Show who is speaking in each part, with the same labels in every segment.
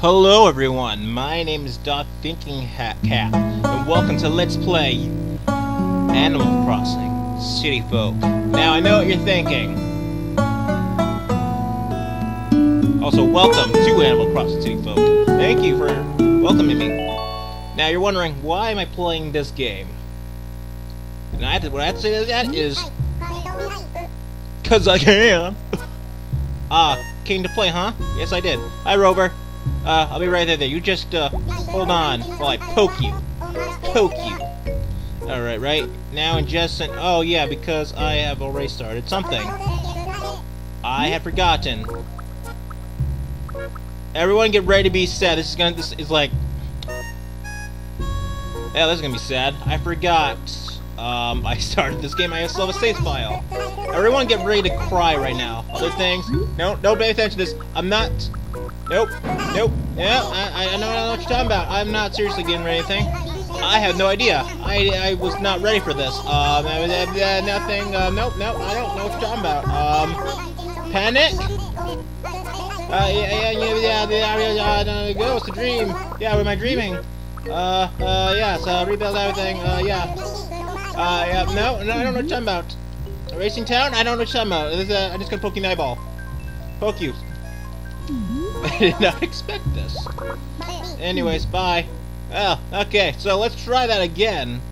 Speaker 1: Hello everyone, my name is Doc Thinking Hat Cat, and welcome to Let's Play Animal Crossing City Folk. Now I know what you're thinking. Also, welcome to Animal Crossing City Folk. Thank you for welcoming me. Now you're wondering, why am I playing this game? And I have to, what I have to say to that is, cause I can. Ah, came to play, huh? Yes, I did. Hi, Rover. Uh, I'll be right there. there. You just, uh, hold on while I poke you. Poke you. Alright, right? Now in just Oh, yeah, because I have already started something. I had forgotten. Everyone get ready to be sad. This is gonna- this is like... Yeah, this is gonna be sad. I forgot. Um, I started this game. I still have a save file. Everyone get ready to cry right now. Other things? No, don't pay attention to this. I'm not... Nope. Nope. Yeah, I, I know, what you're talking about. I'm not seriously getting ready anything. I have no idea. I, I was not ready for this. Um, uh, uh, nothing. Uh, nope, nope. I don't know what you're talking about. Um, panic? Uh, yeah, yeah, yeah, yeah, yeah, yeah, yeah, ghost, a dream. Yeah, what am I dreaming? Uh, uh, yes, uh, rebuild everything. Uh, yeah. Uh, yeah, no, no, I don't know what you're talking about. Racing Town? I don't know what you're talking about. This, uh, I'm just gonna poke you in the eyeball. Poke you. I did not expect this. Anyways, bye. Oh, okay, so let's try that again.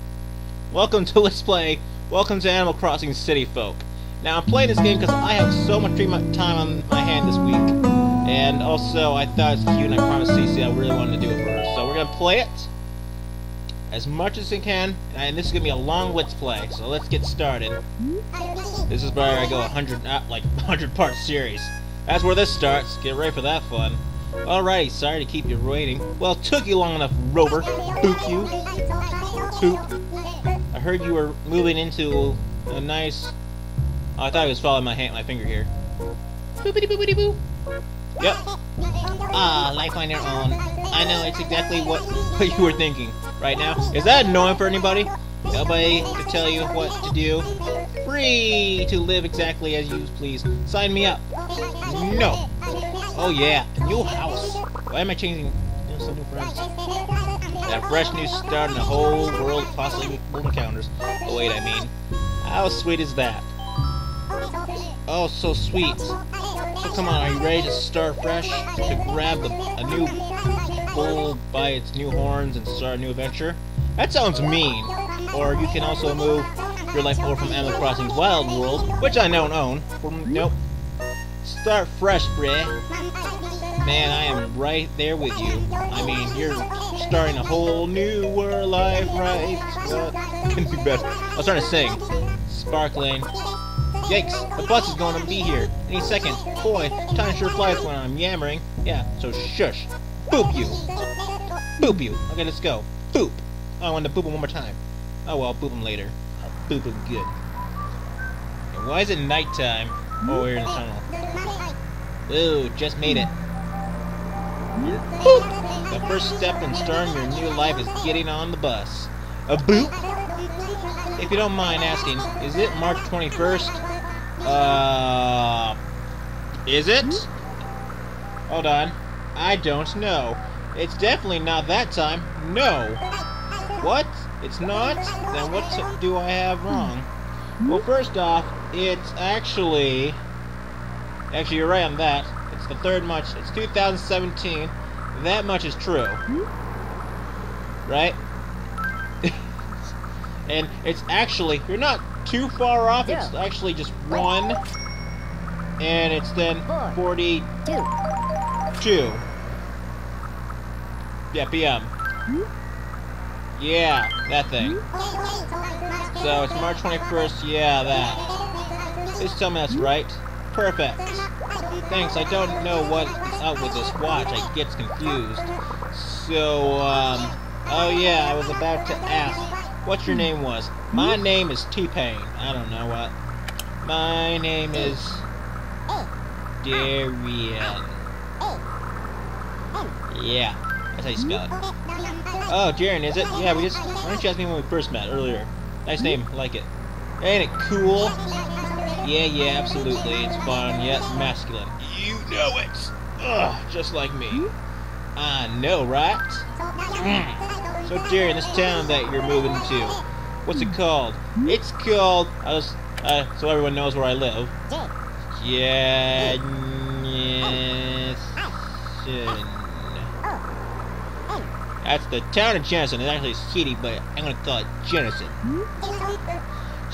Speaker 1: Welcome to Let's Play. Welcome to Animal Crossing City Folk. Now, I'm playing this game because I have so much free time on my hand this week. And also, I thought it's cute and I promised Cece I really wanted to do it for her. So we're going to play it as much as we can. And this is going to be a long Let's Play. So let's get started. This is where I go 100, uh, like 100 part series. That's where this starts. Get ready for that fun. Alrighty, sorry to keep you waiting. Well, took you long enough, Rover. Poop you. Poop. I heard you were moving into a nice... Oh, I thought he was following my hand, my finger here. Boopity boopity boo. Yep. Ah, life on your own. I know it's exactly what, what you were thinking right now. Is that annoying for anybody? Nobody to tell you what to do. Free to live exactly as you please. Sign me up. No. Oh yeah, a new house. Why am I changing? That fresh new start in the whole world of possible encounters. Oh wait, I mean, how sweet is that? Oh, so sweet. So come on, are you ready to start fresh? To grab the, a new bull by its new horns and start a new adventure? That sounds mean. Or you can also move your life over from Animal Crossing's Wild World, which I don't own. Nope. Start fresh, bruh. Man, I am right there with you. I mean, you're starting a whole new world life, right? What? Can be better. I was trying to sing. Sparkling. Yikes, the bus is going to be here any second. Boy, time sure flies when I'm yammering. Yeah, so shush. Boop you. Boop you. Okay, let's go. Boop. Oh, I wanted to boop him one more time. Oh well, I'll boop him later. I'll boop him good. And why is it nighttime? Oh, we're in the tunnel. Ooh, just made it. The first step in starting your new life is getting on the bus. A boop? If you don't mind asking, is it March 21st? Uh... Is it? Hold on. I don't know. It's definitely not that time. No. What? It's not? Then what do I have wrong? Well, first off, it's actually... Actually, you're right on that. It's the third much. It's 2017. That much is true. Right? and it's actually... You're not too far off. It's actually just one. And it's then 42.
Speaker 2: Two.
Speaker 1: Yeah, PM. Hmm? Yeah, that thing. So it's March 21st, yeah, that. Please tell me that's right. Perfect. Thanks, I don't know what's up with this watch, I get confused. So, um, oh yeah, I was about to ask, what your name was? My name is T-Pain. I don't know what. My name is... Darian. Yeah, that's how you spell it. Oh, Jaren, is it? Yeah, we just... Why don't you ask me when we first met earlier? Nice name, I like it. Ain't it cool? Yeah, yeah, absolutely. It's fun, yet masculine. You know it! Ugh, just like me. I know, right? Mm. So, in hmm. this town that you're moving to, what's it called? It's called. I was, uh, so everyone knows where I live. Yeah. Yes. That's the town of Jensen. It's actually a city, but I'm gonna call it Jensen.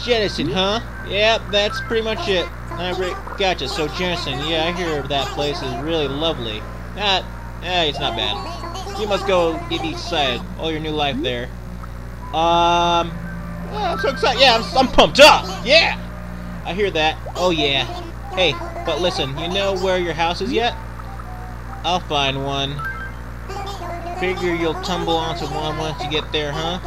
Speaker 1: Jensen, huh? Yep, that's pretty much it. I gotcha. So Jensen, yeah, I hear that place is really lovely. That, eh, it's not bad. You must go get excited. All your new life there. Um, I'm so excited. Yeah, I'm, I'm pumped up. Yeah, I hear that. Oh yeah. Hey, but listen, you know where your house is yet? I'll find one. Figure you'll tumble onto one once you get there, huh?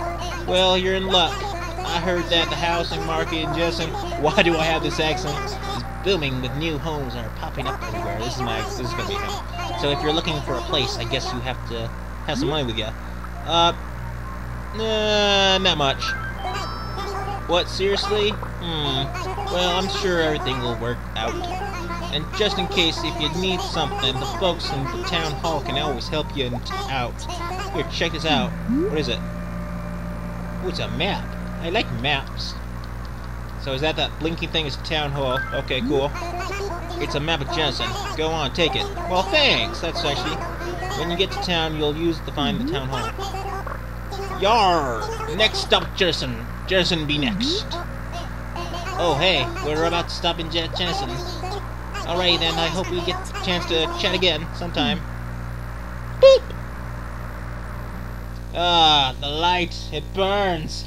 Speaker 1: Well, you're in luck. I heard that the housing market in Jessen, why do I have this accent, is booming with new homes that are popping up everywhere. This is my, this is gonna be him. So if you're looking for a place, I guess you have to have some money with you. Uh, uh, not much. What, seriously? Hmm, well, I'm sure everything will work out. And just in case, if you need something, the folks in the town hall can always help you out. Here, check this out. What is it? Oh, it's a map. I like maps. So is that that blinking thing is town hall? Okay, cool. It's a map of Jensen. Go on, take it. Well, thanks. That's actually... When you get to town, you'll use to find the town hall. Yar! Next stop, Jensen. Jensen be next. Oh, hey. We're about to stop in Je Jensen. Alright, then I hope we get a chance to chat again sometime. Boop! Ah, the light. It burns.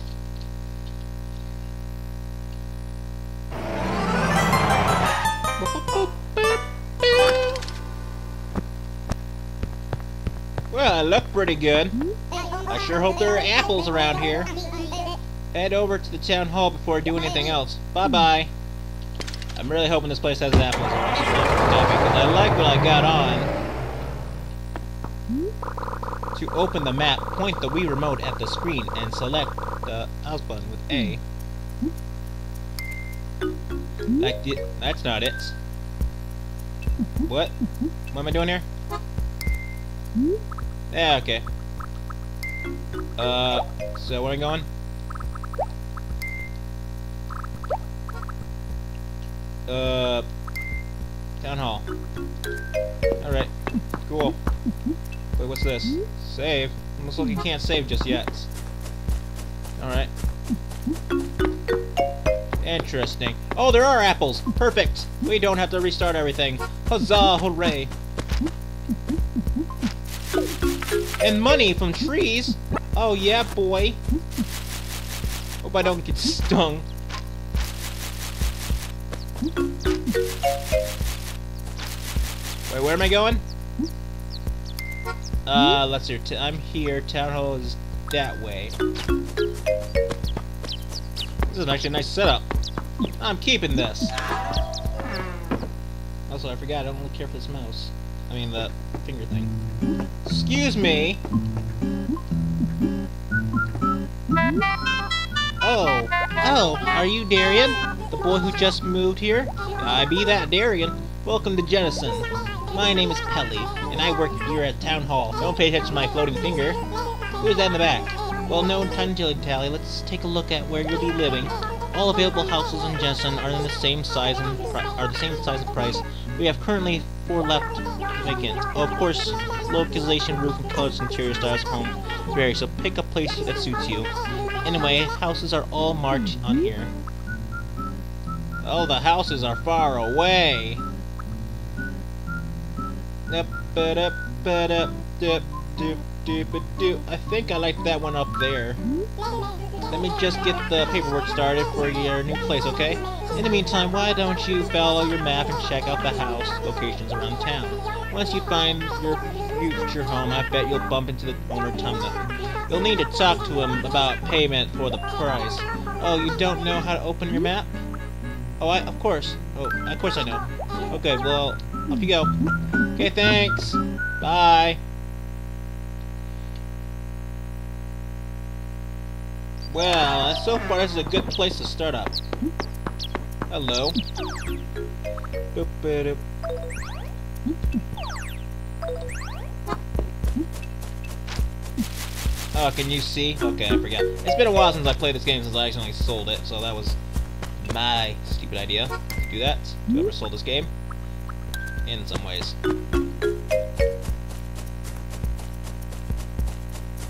Speaker 1: Well, I look pretty good. I sure hope there are apples around here. Head over to the town hall before I do anything else. Bye-bye. I'm really hoping this place has apples on because I like what I got on. To open the map, point the Wii remote at the screen and select the mouse button with A. That that's not it. What? What am I doing here? Yeah, okay. Uh, so where am I going? Uh, town hall. Alright, cool. Wait, what's this? Save? Almost like you can't save just yet. Alright. Interesting. Oh, there are apples! Perfect! We don't have to restart everything. Huzzah, hooray! And money from trees! Oh yeah, boy! Hope I don't get stung. Wait, where am I going? Uh, let's see. I'm here. Town hall is that way. This is actually a nice setup. I'm keeping this. Also, I forgot, I don't really care for this mouse. I mean, the finger thing. Excuse me! Oh, oh, are you Darian? The boy who just moved here? I be that Darian. Welcome to Jensen. My name is Pelly, and I work here at Town Hall. Don't pay attention to my floating finger. Who's that in the back? Well, no time to tally. Let's take a look at where you'll be living. All available houses in Jensen are in the same size and are the same size and price. We have currently four left vacant. Oh, of course, localization, roof, and colors, interior styles home vary, so pick a place that suits you. Anyway, houses are all marked on here. Oh, the houses are far away. I think I like that one up there. Let me just get the paperwork started for your new place, okay? In the meantime, why don't you follow your map and check out the house locations around town? Once you find your future home, I bet you'll bump into the owner Tom Nook. You'll need to talk to him about payment for the price. Oh, you don't know how to open your map? Oh, I, of course. Oh, of course I know. Okay, well, off you go. Okay, thanks. Bye. Well, so far this is a good place to start up. Hello. Oh, can you see? Okay, I forgot. It's been a while since I played this game since I actually sold it, so that was my stupid idea to do that. Whoever sold this game. In some ways.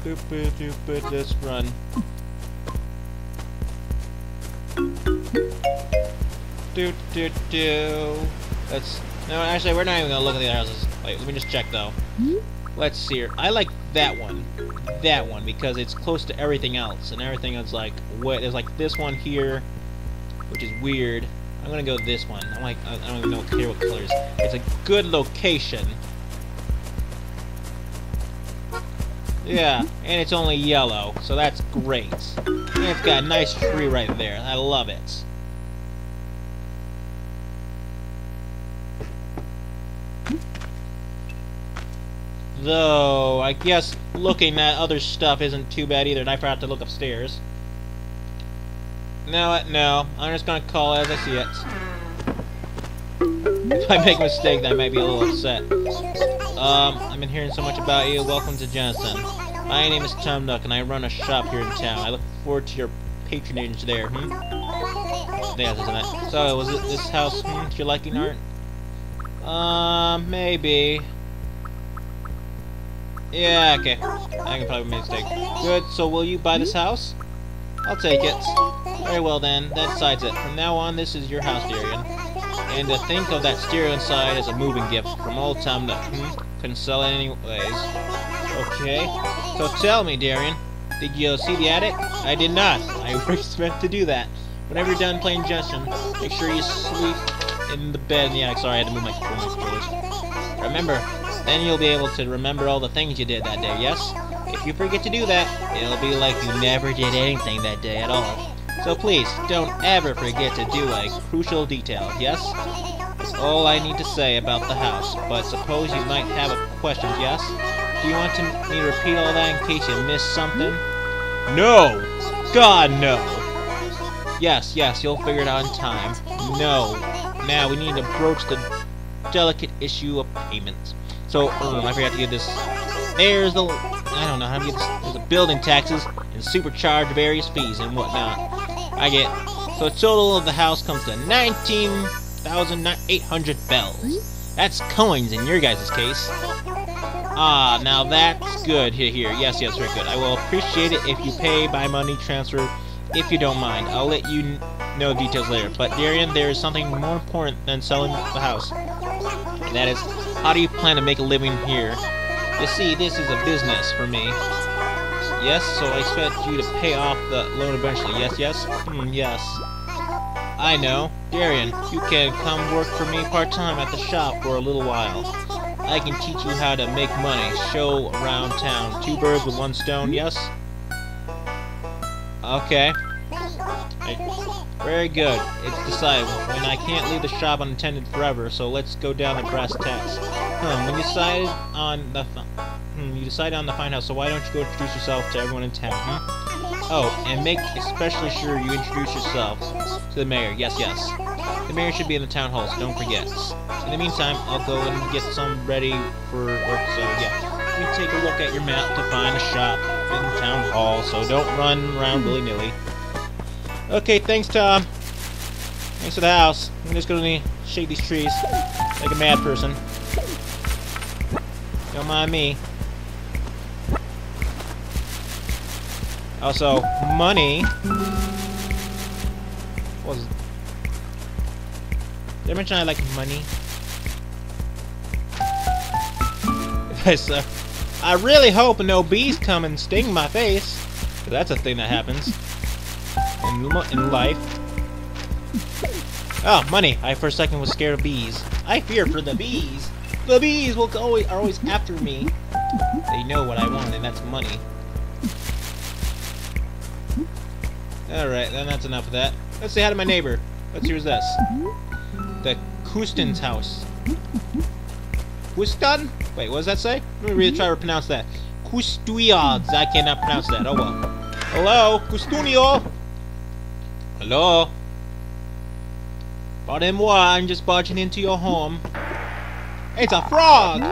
Speaker 1: Boop, boop, let's run. Do, do, do. Let's... No, actually, we're not even gonna look at the other houses. Wait, let me just check, though. Let's see here. I like that one. That one, because it's close to everything else. And everything is like... What? There's like this one here, which is weird. I'm gonna go this one. I'm like... I don't even know clear what colors. It's a good location. Yeah, and it's only yellow, so that's great. And it's got a nice tree right there. I love it. Though, I guess looking at other stuff isn't too bad either, and I forgot to look upstairs. No, no, I'm just gonna call it as I see it. If I make a mistake, then I might be a little upset. Um, I've been hearing so much about you. Welcome to Jensen. My name is Tom Nook, and I run a shop here in town. I look forward to your patronage there, hmm? Isn't it? So, was it this house, hmm, to your liking, Art? Uh, maybe. Yeah, okay. I can probably make a mistake. Good, so will you buy this house? I'll take it. Very well then, that decides it. From now on, this is your house, Darian. And to think of that stereo inside as a moving gift from old Tom Nook. Hmm? Couldn't sell it anyways. Okay. So tell me, Darian, did you see the attic? I did not. I was meant to do that. Whenever you're done playing Jensen, make sure you sleep in the bed in the attic. Sorry, I had to move my controllers. Remember, then you'll be able to remember all the things you did that day, yes? If you forget to do that, it'll be like you never did anything that day at all. So please, don't ever forget to do a crucial detail, yes? That's all I need to say about the house, but suppose you might have a question, yes? Do you want to, me to repeat all that in case you missed something? No! God, no! Yes, yes, you'll figure it out in time. No. Now, we need to broach the delicate issue of payments. So, um, I forgot to give this... There's the... I don't know how to get. There's the building taxes and supercharged various fees and whatnot. I get... So, the total of the house comes to 19,800 bells. That's coins in your guys' case. Ah, now that's good here, here. Yes, yes, very good. I will appreciate it if you pay by money transfer, if you don't mind. I'll let you know details later. But, Darian, there is something more important than selling the house. And that is, how do you plan to make a living here? You see, this is a business for me. Yes, so I expect you to pay off the loan eventually. Yes, yes? Hmm, yes. I know. Darian, you can come work for me part-time at the shop for a little while. I can teach you how to make money, show around town. Two birds with one stone, yes? Okay. Very good. It's decided. When I can't leave the shop unattended forever, so let's go down the brass tacks. When you decide on the... Hmm, you decided on the fine house, so why don't you go introduce yourself to everyone in town? Oh, and make especially sure you introduce yourself to the mayor. Yes, yes. The mayor should be in the town hall, so don't forget. In the meantime, I'll go and get some ready for work, so yeah. You take a look at your map to find a shop in the town hall, so don't run around willy-nilly. Okay, thanks, Tom. Thanks for the house. I'm just gonna shake these trees like a mad person. Don't mind me. Also, money. Was? Did I mention I like money? so, I really hope no bees come and sting my face. That's a thing that happens in, in life. Oh, money. I for a second was scared of bees. I fear for the bees. The bees will always are always after me. They know what I want, and that's money. Alright, then that's enough of that. Let's say hi to my neighbor. Let's who's this. The Kustin's house. Kustan? Wait, what does that say? Let me really try to pronounce that. Kustuiads. I cannot pronounce that. Oh well. Hello? Kustunio? Hello? Pardon-moi, I'm just barging into your home. It's a frog!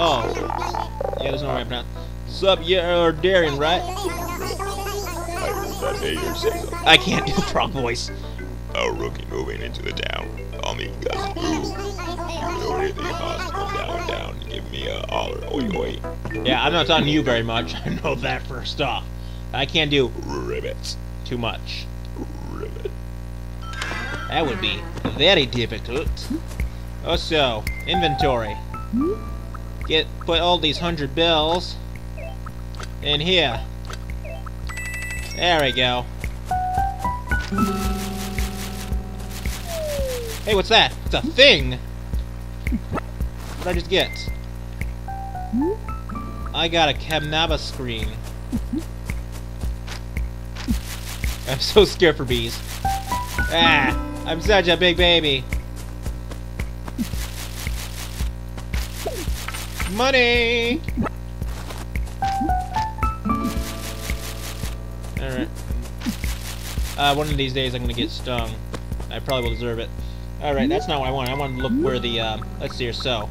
Speaker 1: Oh. Yeah, there's no way to pronounce Sup, you're Darian, right?
Speaker 3: I heard that mayor said something.
Speaker 1: I can't do frog voice.
Speaker 3: A rookie moving into the town. Call me Gus Boo. You know anything about down down give me a holler. Oi oi.
Speaker 1: Yeah, I'm not talking to you very much. I know that first off. I can't do
Speaker 3: Ribbits.
Speaker 1: too much.
Speaker 3: Ribbit.
Speaker 1: That would be very difficult. Oh, so inventory. Get put all these hundred bills in here. There we go. Hey, what's that? It's a thing. What did I just get? I got a Camnava screen. I'm so scared for bees. Ah, I'm such a big baby. Money! Alright. Uh, one of these days I'm gonna get stung. I probably will deserve it. Alright, that's not what I want. I want to look where the, um, let's see here, so.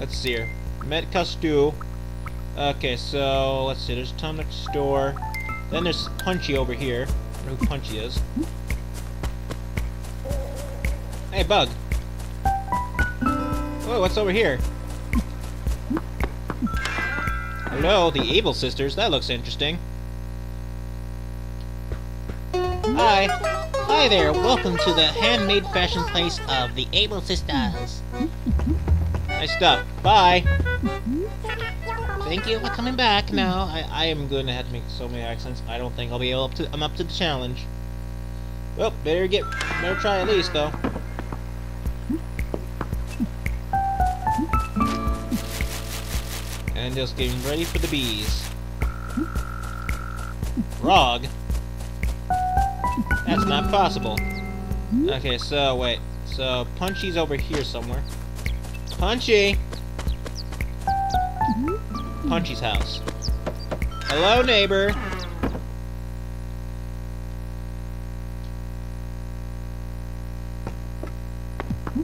Speaker 1: Let's see here. Met Custu. Okay, so, let's see, there's Tom next door. Then there's Punchy over here. I don't know who Punchy is. Hey, Bug. Oh, what's over here? Hello, the Able Sisters. That looks interesting. Hi. Hi there. Welcome to the handmade fashion place of the Able Sisters. Nice stuff. Bye. Thank you for coming back. Now, I, I am going to have to make so many accents. I don't think I'll be able to. I'm up to the challenge. Well, better get. Better try at least, though. And just getting ready for the bees. Rog? That's not possible. Okay, so wait. So Punchy's over here somewhere. Punchy! Punchy's house. Hello, neighbor.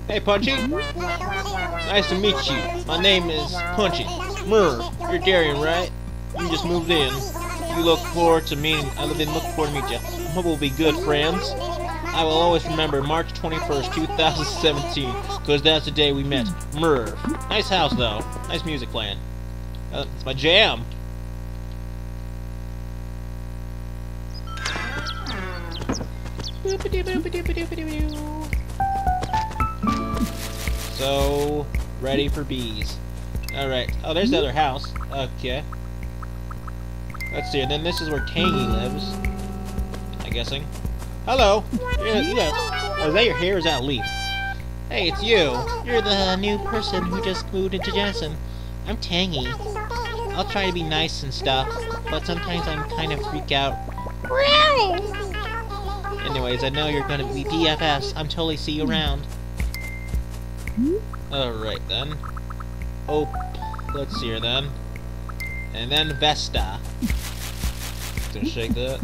Speaker 1: Hey, Punchy. Nice to meet you. My name is Punchy. Murr, you're Darian, right? You just moved in. You look forward to meeting. I've been looking forward to meet you. I Hope we'll be good friends. I will always remember March 21st, 2017, because that's the day we met. Merv. Nice house, though. Nice music playing. Uh, it's my jam. So, ready for bees. Alright. Oh, there's the hmm? other house. Okay. Let's see. And then this is where Tangy lives. I'm guessing. Hello. Got, oh, is that your hair or is that a leaf? Hey, it's you. You're the new person who just moved into Jensen. I'm Tangy. I'll try to be nice and stuff, but sometimes I'm kind of freak out. Anyways, I know you're gonna be DFS. I'm totally see you around. Hmm? Alright then. Oh, let's here then. And then Vesta. Gonna shake that.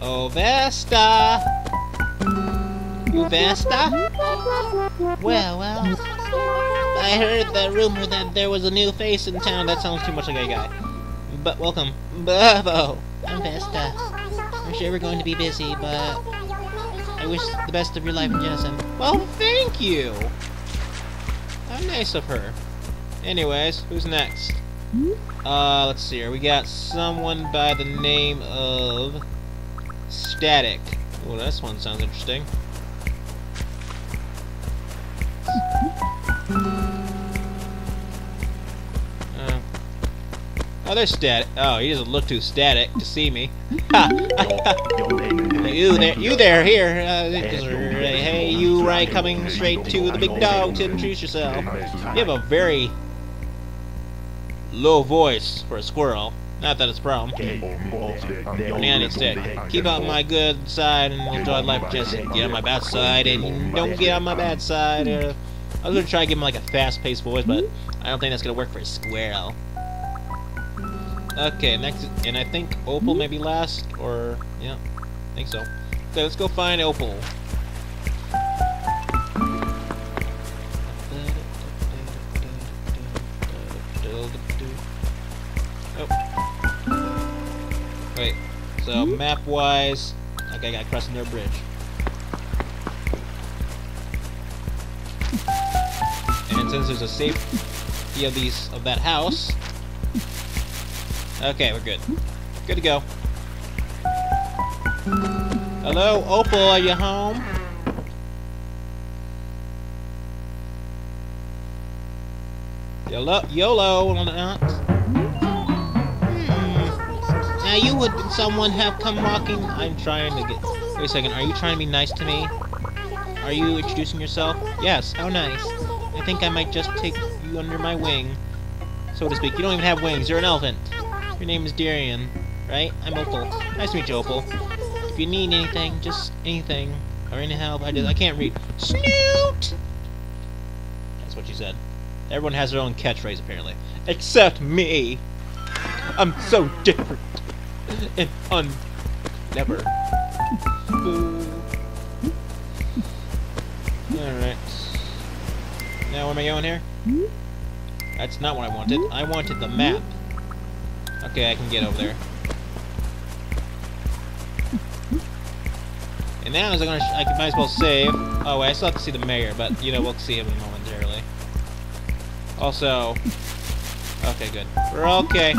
Speaker 1: Oh, Vesta! You Vesta? Well, well. I heard the rumor that there was a new face in town. That sounds too much like a guy. But welcome. Bravo! I'm Vesta. I'm sure we're going to be busy, but I wish the best of your life in. Well, thank you! How nice of her. Anyways, who's next? Uh, let's see here. We got someone by the name of Static. Oh, this one sounds interesting. Uh, oh, there's Static. Oh, he doesn't look too static to see me. you there, you there, here. Uh, hey, you right, coming straight to the big dog to introduce yourself. You have a very low voice for a squirrel. Not that it's a problem. Instead, keep out my good side and enjoy life. Just get on my bad side and don't get on my bad side. Uh, I was gonna try to give him like a fast-paced voice, but I don't think that's gonna work for a squirrel. Okay, next, and I think Opal may be last, or yeah, I think so. Okay, let's go find Opal. So hmm? map-wise, okay, I got cross under a bridge. And since there's a safety of these of that house, okay, we're good. Good to go. Hello, Opal, are you home? YOLO, YOLO, not. Now you would someone have come walking? I'm trying to get. Wait a second. Are you trying to be nice to me? Are you introducing yourself? Yes. How nice. I think I might just take you under my wing, so to speak. You don't even have wings. You're an elephant. Your name is Darian, right? I'm Opal. Nice to meet you, Opal. If you need anything, just anything or any help, I I can't read. Snoot. That's what you said. Everyone has their own catchphrase, apparently. Except me! I'm so different and un... Never. Alright. Now, where am I going here? That's not what I wanted. I wanted the map. Okay, I can get over there. And now, as I'm gonna, I might as well save. Oh wait, I still have to see the mayor, but you know we'll see him momentarily. Also, okay, good. We're okay.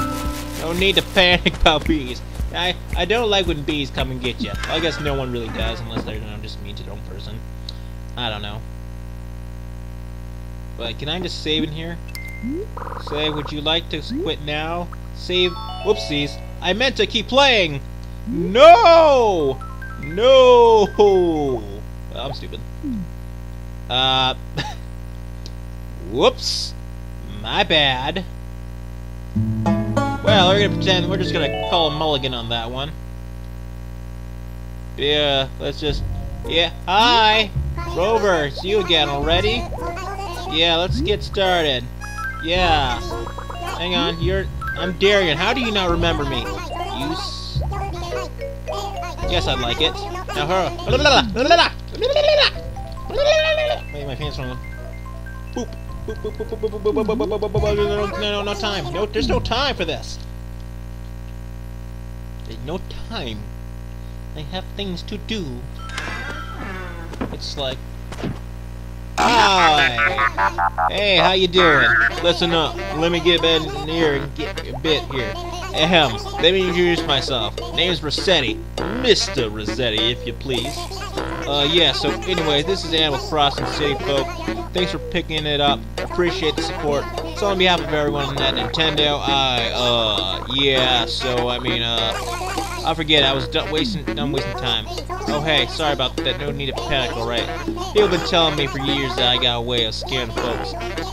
Speaker 1: No need to panic about bees. I I don't like when bees come and get you. Well, I guess no one really does unless they're you know, just mean to their own person. I don't know. But can I just save in here? Say, would you like to quit now? Save. Whoopsies. I meant to keep playing. No. No. Well, I'm stupid. Uh. Whoops. My bad. Well, we're gonna pretend we're just gonna call a mulligan on that one. Yeah, let's just. Yeah, hi, Rover. It's you again already. Yeah, let's get started. Yeah. Hang on, you're. I'm Darian. How do you not remember me? You. S yes, I'd like it. Now, her. Wait, my pants wrong. Boop. No, no, no time. No, there's no time for this. There's no time. I have things to do. It's like, hi. Hey, how you doing? Listen up. Let me get in here and get a bit here. Ahem. Let me introduce myself. Name's Resetti. Mr. Resetti, if you please. Uh, yeah, so anyway, this is Animal Crossing City Folk. Thanks for picking it up. Appreciate the support. So on behalf of everyone at Nintendo, I, uh, yeah, so, I mean, uh, I forget, I was done wasting, done wasting time. Oh, hey, sorry about that, no need to panic, alright? People have been telling me for years that I got a way of scaring folks.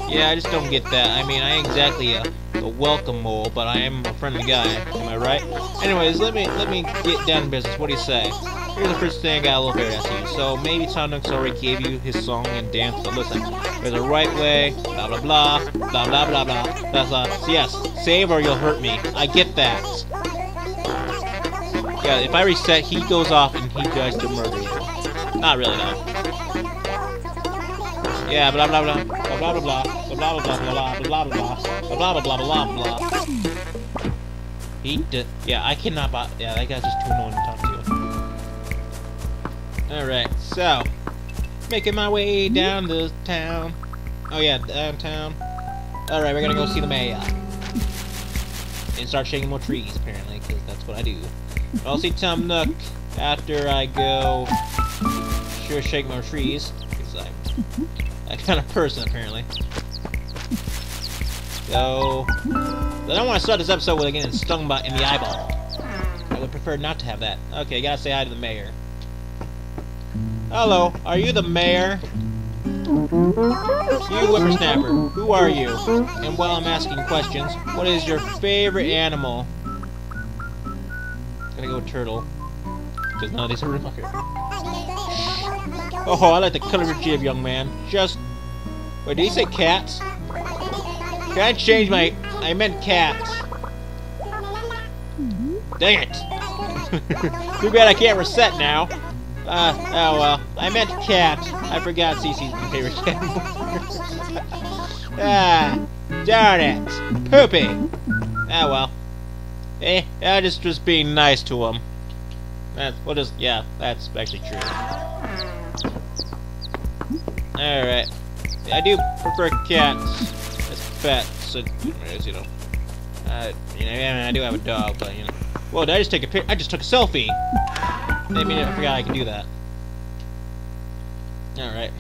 Speaker 1: Yeah, I just don't get that. I mean, I ain't exactly a, a welcome mole, but I am a friendly guy, am I right? Anyways, let me, let me get down to business. What do you say? Here's the first thing I got a little bit at you. So maybe Tom already gave you his song and dance, but listen, there's a right way, blah blah blah, blah blah blah blah, blah blah. So yes, save or you'll hurt me. I get that. Yeah, if I reset, he goes off and he tries to murder you. Not really though. Yeah, blah blah blah, blah blah blah, blah blah blah blah blah blah blah blah blah blah blah blah. He did. Yeah, I cannot. Yeah, that guy's just too annoying to talk to. Alright, so, making my way down to town. Oh yeah, downtown. Alright, we're gonna go see the mayor. And start shaking more trees, apparently, because that's what I do. I'll see Tom Nook after I go sure shake more trees, because I'm that kind of person, apparently. So, I don't want to start this episode with getting stung by in the eyeball. I would prefer not to have that. Okay, gotta say hi to the mayor. Hello, are you the mayor? You whippersnapper, who are you? And while I'm asking questions, what is your favorite animal? Gonna go turtle. Because none of these are real. Oh, I like the color of young man. Just... Wait, did he say cats? Can I change my... I meant cats. Dang it! Too bad I can't reset now. Uh, oh well. I meant cat. I forgot Cece's favorite cat. ah, darn it. Poopy. Ah well. Eh, I just was being nice to him. That's, we'll just, yeah, that's actually true. Alright. I do prefer cats as pets, so, as, you know. Uh, you know, yeah, I do have a dog, but, you know. Whoa, did I just take a pic- I just took a selfie! I mean, I forgot I could do that. Alright.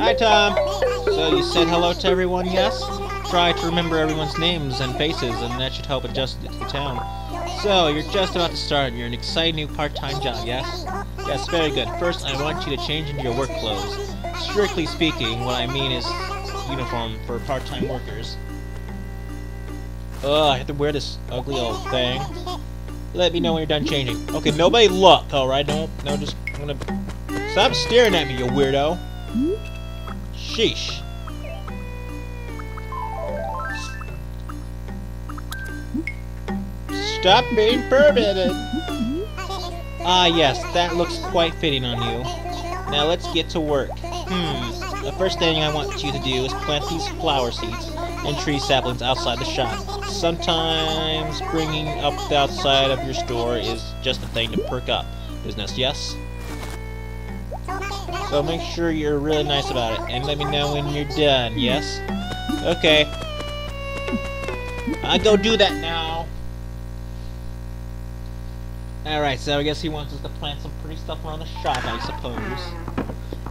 Speaker 1: Hi, Tom! So you said hello to everyone, yes? Try to remember everyone's names and faces, and that should help adjust to the town. So, you're just about to start, and you're an exciting new part-time job, yes? Yes, very good. First, I want you to change into your work clothes. Strictly speaking, what I mean is uniform for part-time workers. Ugh, I have to wear this ugly old thing. Let me know when you're done changing. Okay, nobody look, alright? No, no, just, I'm gonna... Stop staring at me, you weirdo! Sheesh. Stop being permitted! Ah, yes, that looks quite fitting on you. Now let's get to work. Hmm, the first thing I want you to do is plant these flower seeds and tree saplings outside the shop. Sometimes bringing up the outside of your store is just a thing to perk up business, yes? So make sure you're really nice about it, and let me know when you're done, yes? Okay. I'll go do that now. Alright, so I guess he wants us to plant some pretty stuff around the shop, I suppose.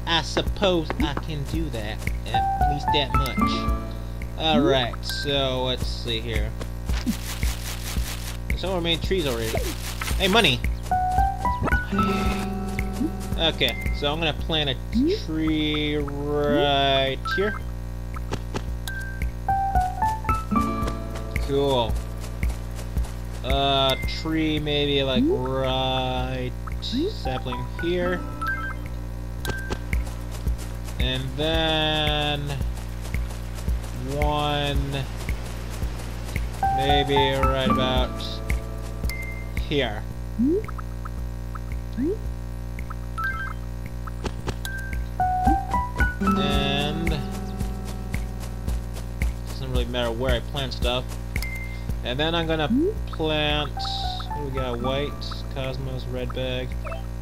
Speaker 1: I suppose I can do that, at least that much. Alright, so let's see here. Some Someone made trees already. Hey, money! Okay, so I'm gonna plant a tree right here. Cool. Uh, tree maybe like hmm? right hmm? sapling here. And then one maybe right about here. Hmm? And doesn't really matter where I plant stuff. And then I'm gonna plant. we got? White, Cosmos, red bag.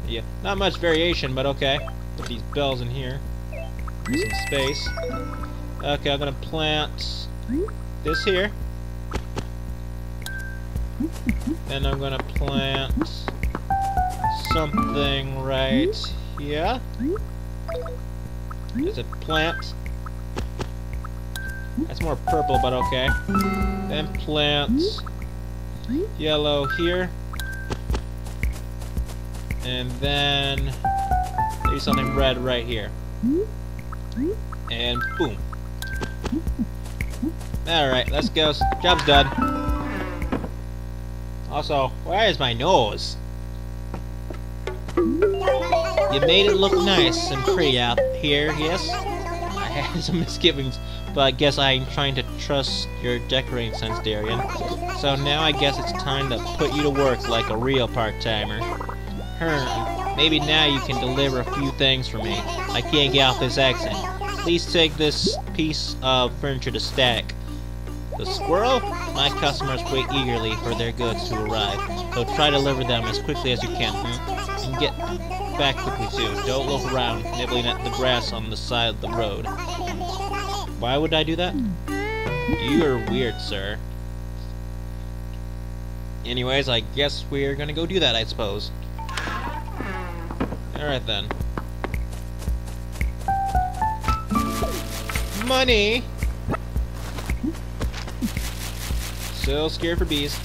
Speaker 1: Yeah, not much variation, but okay. Put these bells in here. Some space. Okay, I'm gonna plant this here. Then I'm gonna plant something right here. Is it plant? That's more purple, but okay. Then plants. yellow here. And then maybe something red right here. And boom. Alright, let's go. Job's done. Also, where is my nose? You made it look nice and pretty out here, yes? I had some misgivings, but I guess I'm trying to trust your decorating sense, Darian. So now I guess it's time to put you to work like a real part-timer. Herm, maybe now you can deliver a few things for me. I can't get off this accent. Please take this piece of furniture to stack. The squirrel? My customers wait eagerly for their goods to arrive, so try to deliver them as quickly as you can, hmm? And get back quickly too. Don't look around, nibbling at the grass on the side of the road. Why would I do that? You're weird, sir. Anyways, I guess we're gonna go do that, I suppose. Alright then. Money! So scared for bees.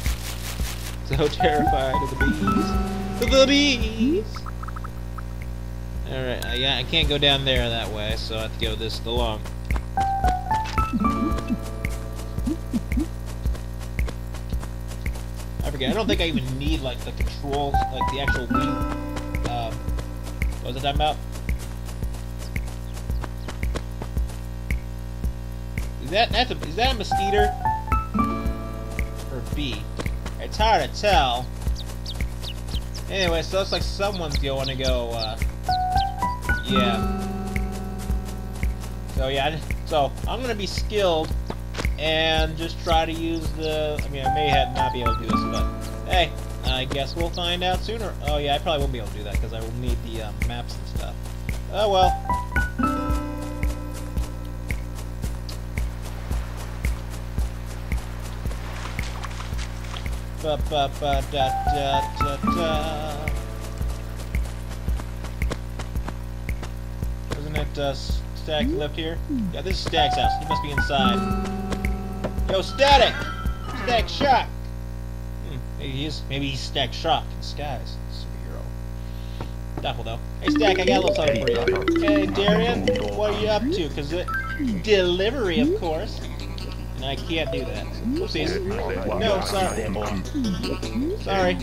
Speaker 1: So terrified of the bees. The bees! Alright, I, I can't go down there that way, so I have to go this the I forget, I don't think I even need, like, the controls, like, the actual Wii, um, what was I talking about? Is that, that's a, is that a mosquito? Or bee? It's hard to tell. Anyway, so it's like someone's going to go, uh, yeah. So yeah, so I'm gonna be skilled and just try to use the. I mean, I may have not be able to do this, but hey, I guess we'll find out sooner. Oh yeah, I probably won't be able to do that because I will need the um, maps and stuff. Oh well. Ba ba ba da da da da. Isn't it uh, Static left here? Yeah, this is Static's house. He must be inside. Yo, Static! Static Shock! Hmm, maybe he is. Maybe he's Static Shock in disguise. Superhero. Doubtful though. Hey, Static, I got a little something for you. Hey, Darian, what are you up to? Cause it delivery, of course. And I can't do that. Oopsies. No, sorry. Sorry.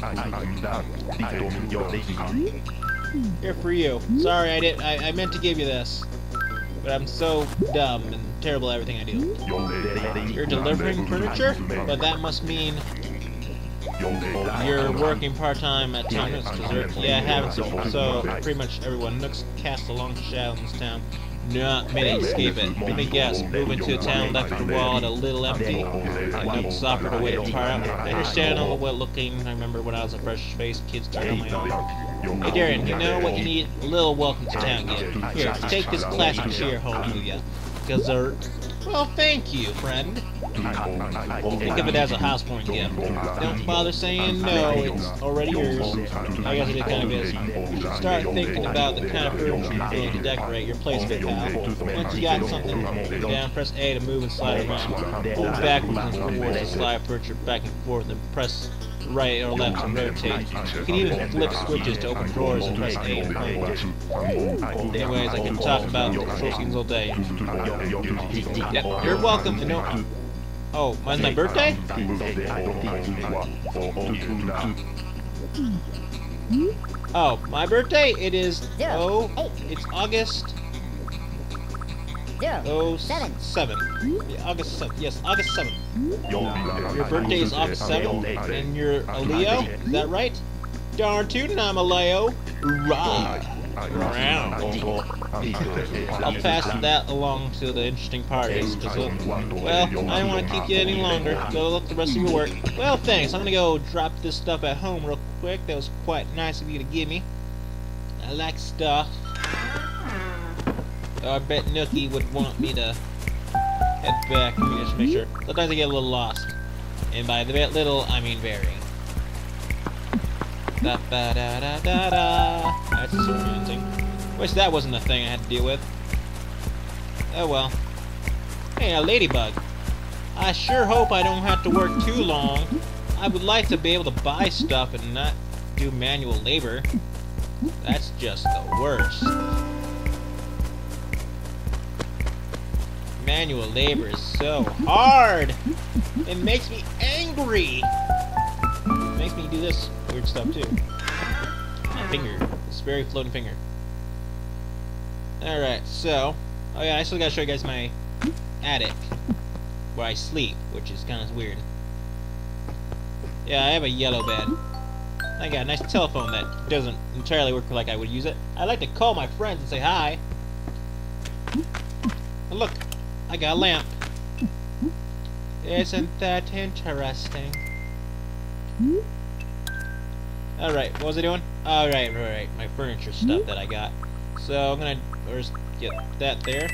Speaker 1: Here for you. Sorry, I did. I, I meant to give you this, but I'm so dumb and terrible at everything I do. You're delivering furniture, but that must mean you're working part-time at Tom Nook's, because yeah, I haven't. So, so pretty much everyone. Nooks cast a long shadow in this town. Not many escape it. Let me guess, moving to a town left the wallet a little empty. Like Nooks offered a way to part out. I understand all the well looking. I remember when I was a fresh-faced kid starting on my own. Hey Darren, you know what you need? A little welcome to town gift. Here, take this classic chair home with you. Because. Well, thank you, friend. Think of it as a house housewarming gift. Don't bother saying no, it's already yours. I guess it kind of is. Start thinking about the kind of furniture you're going to decorate your place with, pal. Once you got something, down, press A to move and slide around. Hold backwards and forwards to slide furniture back and forth, and press right or left to rotate. You can even flip switches to open drawers and press A to close. Anyways, I can talk about the control schemes all day. Yep, you're welcome to know. Oh, mine's my birthday? Oh, my birthday? It is. Oh, it's August. Oh,
Speaker 2: Seven.
Speaker 1: seven. Yeah, August seven. Yes, August seven. Your birthday is August seventh, and you're a Leo. Is that right? Darn tootin', I'm a Leo. Right. Round. I'll pass that along to the interesting parties, cause well, I don't want to keep you any longer. Go look the rest of your work. Well, thanks. I'm gonna go drop this stuff at home real quick. That was quite nice of you to give me. I like stuff. I bet Nookie would want me to head back. Me just make sure. Sometimes I get a little lost. And by the little, I mean very. Da da da da da da. That's disorienting. Wish that wasn't a thing I had to deal with. Oh well. Hey, a ladybug. I sure hope I don't have to work too long. I would like to be able to buy stuff and not do manual labor. That's just the worst. Manual labor is so hard. It makes me angry. It makes me do this weird stuff too. My finger. This very floating finger. Alright, so. Oh yeah, I still gotta show you guys my attic. Where I sleep, which is kind of weird. Yeah, I have a yellow bed. I got a nice telephone that doesn't entirely work like I would use it. I like to call my friends and say hi. Look, I got a lamp. Isn't that interesting? Alright, what was I doing? Alright, right, right, my furniture stuff that I got. So I'm gonna first get that there.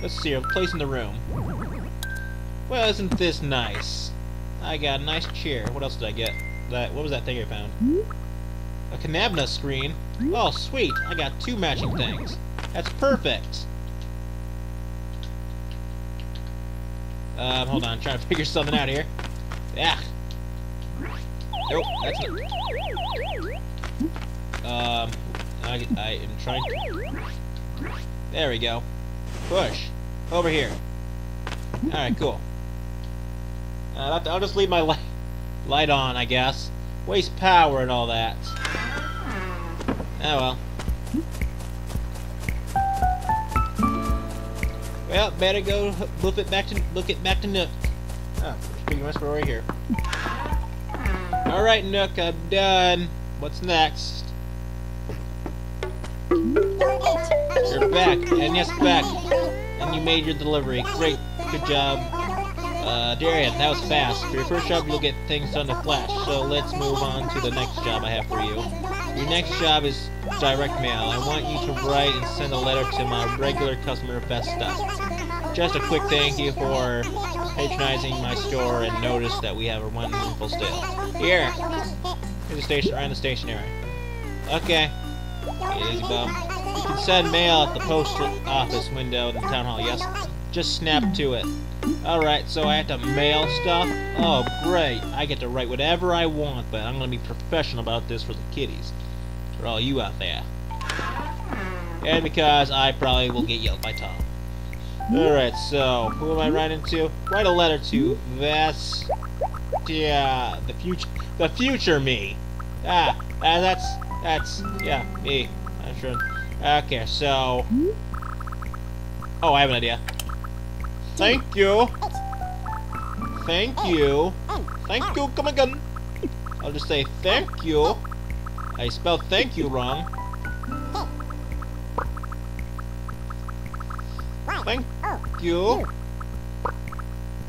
Speaker 1: Let's see, I'm placing the room. Well, isn't this nice? I got a nice chair. What else did I get? That what was that thing I found? A cabana screen. Oh, sweet! I got two matching things. That's perfect. Um, hold on, I'm trying to figure something out here. Yeah. Nope, that's not. Um, I, I am trying. There we go. Push. Over here. Alright, cool. Uh, I'll, I'll just leave my light, light on, I guess. Waste power and all that. Oh well. Well, better go look it back to look it back to Nook. Oh, speaking of right here. All right, Nook, I'm done. What's next? You're back, and yes, back. And you made your delivery. Great, good job. Uh, Darian, that was fast. For your first job, you'll get things done to flash. So let's move on to the next job I have for you. Your next job is direct mail. I want you to write and send a letter to my regular customer, Vesta. Just a quick thank you for patronizing my store and notice that we have a wonderful sale. Here! Here's the station, around the stationery. Okay. Easy, bum. You can send mail at the post office window in the town hall, yes? Just snap to it. Alright, so I have to mail stuff? Oh, great. I get to write whatever I want, but I'm gonna be professional about this for the kiddies. For all you out there. And because I probably will get yelled by Tom. Alright, so, who am I writing to? Write a letter to Vest... Yeah, the future... The future me! Ah, uh, that's... That's... Yeah, me. I'm sure. Okay, so... Oh, I have an idea. Thank you. Thank you. Thank you, come again. I'll just say thank you. I spelled thank you wrong. Thank you.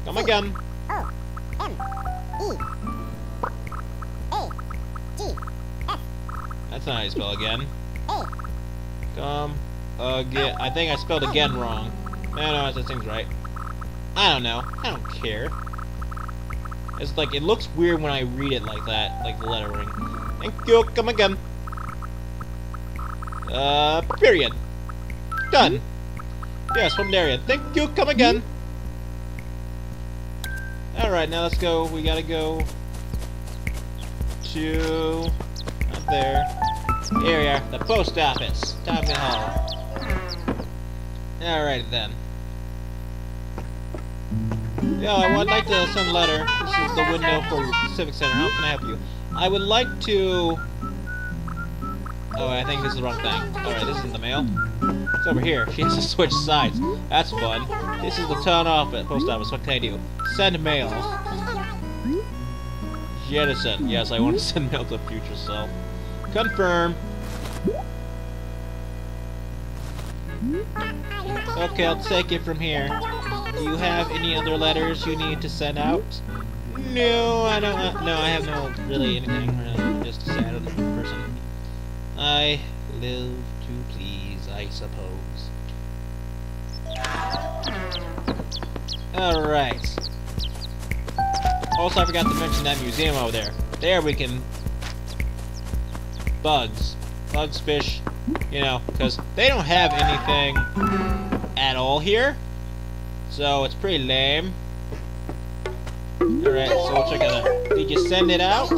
Speaker 1: Come again. That's not how you spell again. Come again. I think I spelled again wrong. No, no, that seems right. I don't know. I don't care. It's like, it looks weird when I read it like that, like the lettering. Thank you, come again. Uh, period. Done. Yes, from Darian. Thank you, come again. Mm-hmm. Alright, now let's go. We gotta go to... Up there. Here we are, the post office. Time to Hall. Hmm. Alright then. Yeah, I would like to send a letter. This is the window for Civic Center. How can I help you? I would like to... Oh, I think this is the wrong thing. Alright, this is in the mail. It's over here. She has to switch sides. That's fun. This is the town office, post office. What can I do? Send mail. Jettison. Yes, I want to send mail to the future self. Confirm. Okay, I'll take it from here. Do you have any other letters you need to send out? No, I don't. Uh, no, I have no really anything. Really, just a sad person. I live suppose. All right. Also, I forgot to mention that museum over there. There we can bugs, bugs, fish, you know, because they don't have anything at all here. So it's pretty lame. Alright, so we'll check it out. Did you send it out?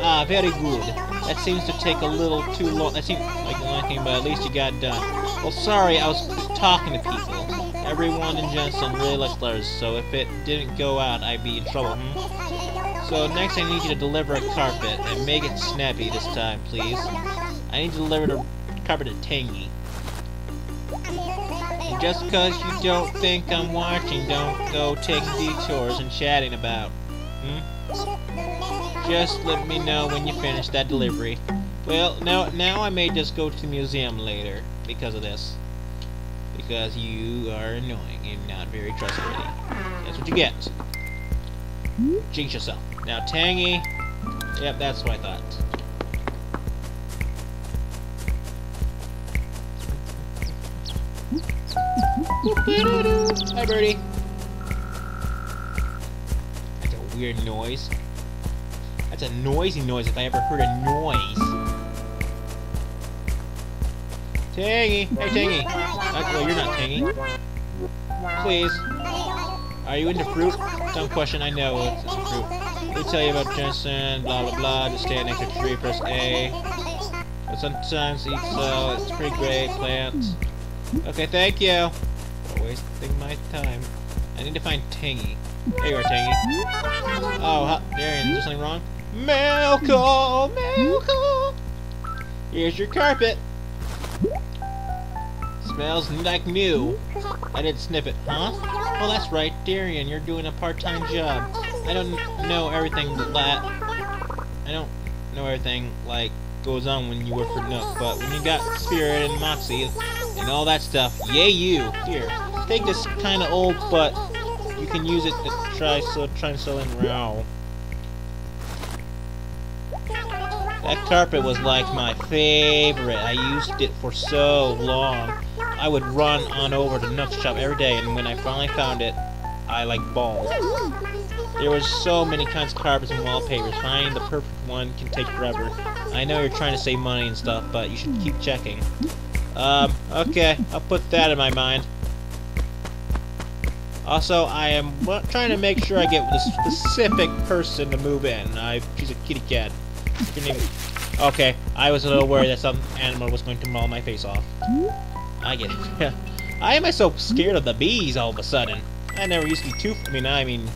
Speaker 1: Ah, very good. That seems to take a little too long. That seems like the thing, but at least you got done. Well, sorry, I was talking to people. Everyone in Jensen really likes letters, so if it didn't go out, I'd be in trouble, hmm? So next I need you to deliver a carpet, and make it snappy this time, please. I need to deliver the carpet to Tangy. Just because you don't think I'm watching, don't go taking detours and chatting about. Hmm? Just let me know when you finish that delivery. Well, now, now I may just go to the museum later because of this. Because you are annoying and not very trustworthy. That's what you get. Jinx yourself. Now, Tangy. Yep, that's what I thought. Hi, Birdie. That's a weird noise. That's a noisy noise if I ever heard a noise. Tangy! Hey, Tangy! Uh, well, you're not Tangy. Please. Are you into fruit? Dumb question, I know it's, it's fruit. Me tell you about Jensen, blah blah blah, just stand next to a tree, press A. But sometimes eat so, it's pretty great, plants. Okay, thank you. For wasting my time. I need to find Tangy. There you are, Tangy. Oh, how, Darian, is there something wrong? Mail call! Here's your carpet. Smells like new. I didn't sniff it, huh? Well, that's right, Darian, you're doing a part-time job. I don't know everything that... I don't know everything, like, goes on when you work for Nook, but when you got Spirit and Moxie and all that stuff, yay you! Here, take this kind of old but you can use it to try so try and sell in. That carpet was like my favorite. I used it for so long. I would run on over to Nook's shop every day, and when I finally found it, I like balls. There was so many kinds of carpets and wallpapers. Finding the perfect one can take forever. I know you're trying to save money and stuff, but you should keep checking. Um, okay, I'll put that in my mind. Also, I am trying to make sure I get the specific person to move in. I, she's a kitty cat. Okay, I was a little worried that some animal was going to maul my face off. I get it. Why am I so scared of the bees all of a sudden? I never used to be too... I mean, I mean,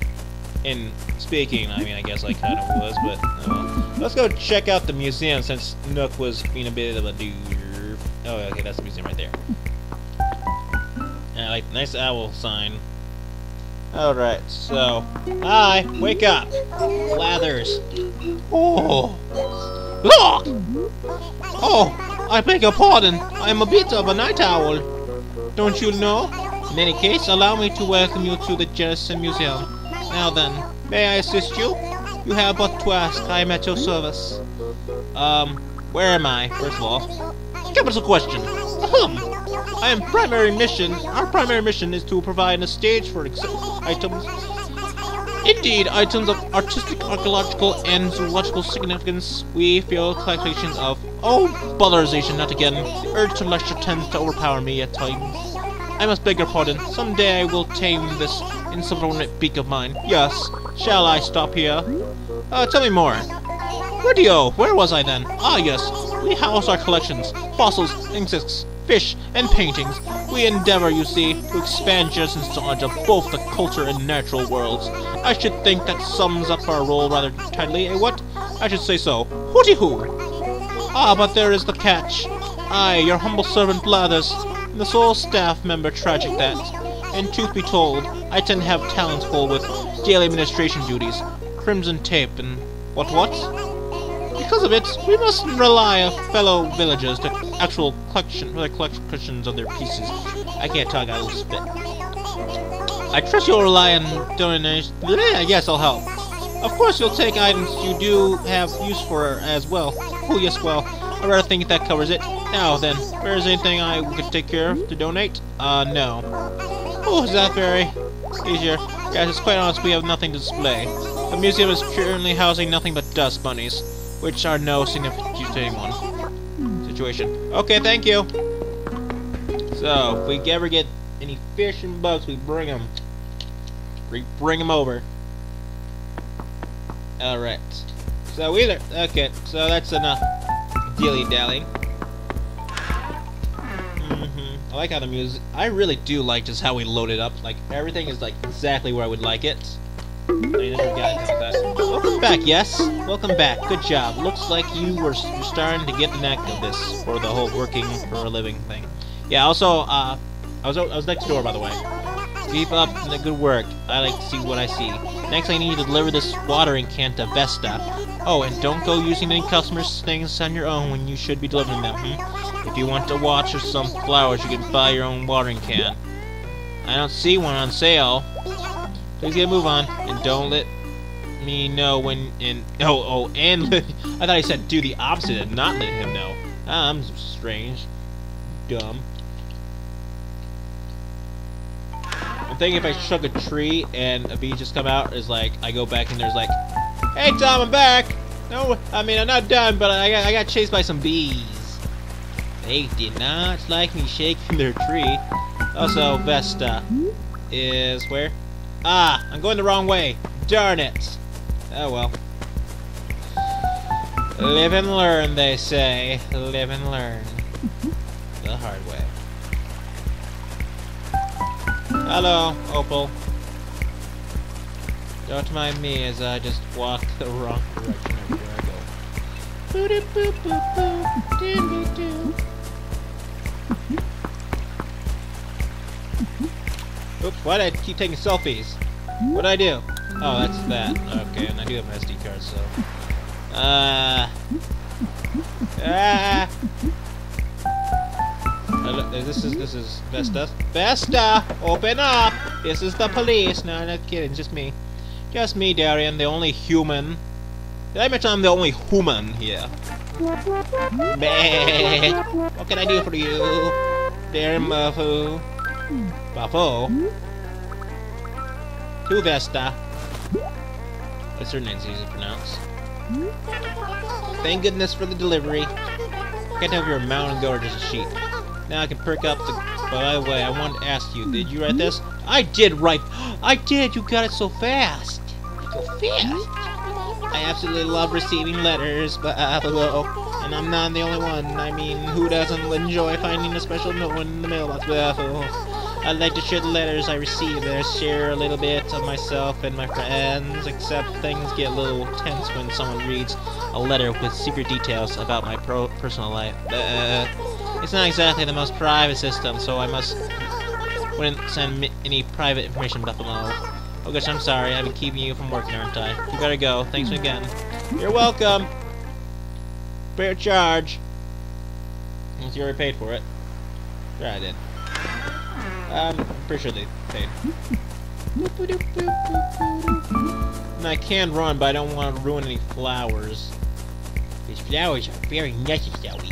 Speaker 1: in speaking, I mean, I guess I kind of was, but... Oh well. Let's go check out the museum since Nook was being a bit of a dude. Oh, okay, that's the museum right there. I like nice owl sign. Alright, so... Hi! Wake up! Blathers! Oh! Look! Oh! I beg your pardon! I am a bit of a night owl! Don't you know? In any case, allow me to welcome you to the Jennison Museum. Now then, may I assist you? You have but to ask. I am at your service. Um, where am I, first of all? Capital question. Ahem. I am primary mission. Our primary mission is to provide a stage for items. Indeed, items of artistic, archaeological, and zoological significance. We feel collections of. Oh, botherization! Not again. The urge to lecture tends to overpower me at times. I must beg your pardon. Someday I will tame this insubordinate beak of mine. Yes. Shall I stop here? Uh, tell me more. Radio, where was I then? Ah, yes. We house our collections. Fossils, insects, fish, and paintings. We endeavor, you see, to expand Jennison's knowledge of both the culture and natural worlds. I should think that sums up our role rather tightly, eh what? I should say so. Hooty hoo! Ah, but there is the catch. I, your humble servant Blathers, the sole staff member tragic that. And truth be told, I tend to have talents full with daily administration duties, crimson tape, and what what? Because of it, we must rely on fellow villagers to actual collection, for the collections of their pieces. I can't talk, I will spit. I trust you'll rely on donation. Yes, I'll help. Of course, you'll take items you do have use for as well. Oh, yes, well, I rather think that covers it. Now then, where is anything I could take care of to donate? Uh, no. Oh, is that very easier? Yes, it's quite honest, we have nothing to display. The museum is currently housing nothing but dust bunnies which are no significant to anyone. Situation. Okay, thank you. So, if we ever get any fish and bugs, we bring them. We bring them over. Alright. So either, okay, so that's enough dilly-dallying. Mm -hmm. I like how the music, I really do like just how we load it up. Like, everything is like exactly where I would like it. Welcome back, yes? Welcome back. Good job. Looks like you were starting to get the knack of this for the whole working for a living thing. Yeah, also, uh, I was, I was next door, by the way. Keep up the good work. I like to see what I see. Next, I need you to deliver this watering can to Vesta. Oh, and don't go using any customers' things on your own when you should be delivering them, hmm? If you want to watch some flowers, you can buy your own watering can. I don't see one on sale. Please get a move on, and don't let me know when in oh oh and I thought I said do the opposite and not let him know. I'm strange, dumb. I'm thinking if I struck a tree and a bee just come out, is like I go back and there's like, hey Tom, I'm back. No, I mean I'm not done, but I got I got chased by some bees. They did not like me shaking their tree. Also, Vesta is where? Ah, I'm going the wrong way. Darn it. Oh well. Live and learn, they say. Live and learn. The hard way. Hello, Opal. Don't mind me as I just walk the wrong direction everywhere I go. Oops, why did I keep taking selfies? What'd I do? Oh, that's that. Okay, and I do have an SD card, so... Uh... Ah! This is this is Vesta. Vesta, open up! This is the police. No, not kidding. Just me. Just me, Darian, the only human. Did I mention I'm the only human here? Meh. What can I do for you, Darian? Buffo? To Vesta. That's her name's easy to pronounce. Thank goodness for the delivery. Can't tell if you're a mountain goat or just a sheep. Now I can perk up the... By the way, I wanted to ask you, did you write this? I did write... I did! You got it so fast! So fast! I absolutely love receiving letters, but uh, and I'm not the only one. I mean, who doesn't enjoy finding a special note in the mailbox? I'd like to share the letters I receive. I share a little bit of myself and my friends, except things get a little tense when someone reads a letter with secret details about my personal life. Uh, it's not exactly the most private system, so I must wouldn't send any private information below. Oh gosh, I'm sorry. I've been keeping you from working, aren't I? You better go. Thanks again. You're welcome. Fair charge. You already paid for it. Yeah, I did. Um, pretty sure they paid. And I can run, but I don't want to ruin any flowers. These flowers are very necessary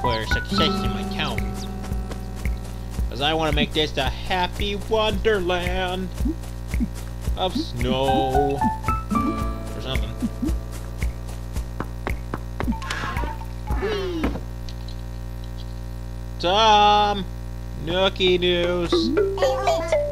Speaker 1: for success in my town. Because I want to make this a happy wonderland of snow. Or something. Tom! Nookie News!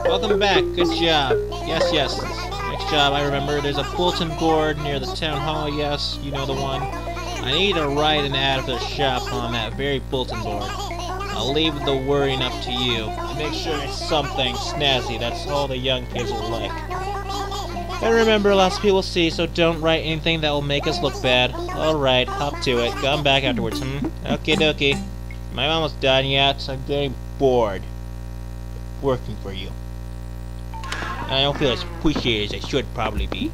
Speaker 1: Welcome back, good job. Yes, yes. Next job, I remember, there's a bulletin board near the town hall, yes, you know the one. I need to write an ad for the shop on that very bulletin board. I'll leave the worrying up to you. Make sure it's something snazzy, that's all the young kids will like. And remember, lots of people see, so don't write anything that will make us look bad. Alright, hop to it. Come back afterwards, hmm? Okie dokie. Am I almost done yet? so I'm getting bored. Working for you. I don't feel as pushy as I should probably be.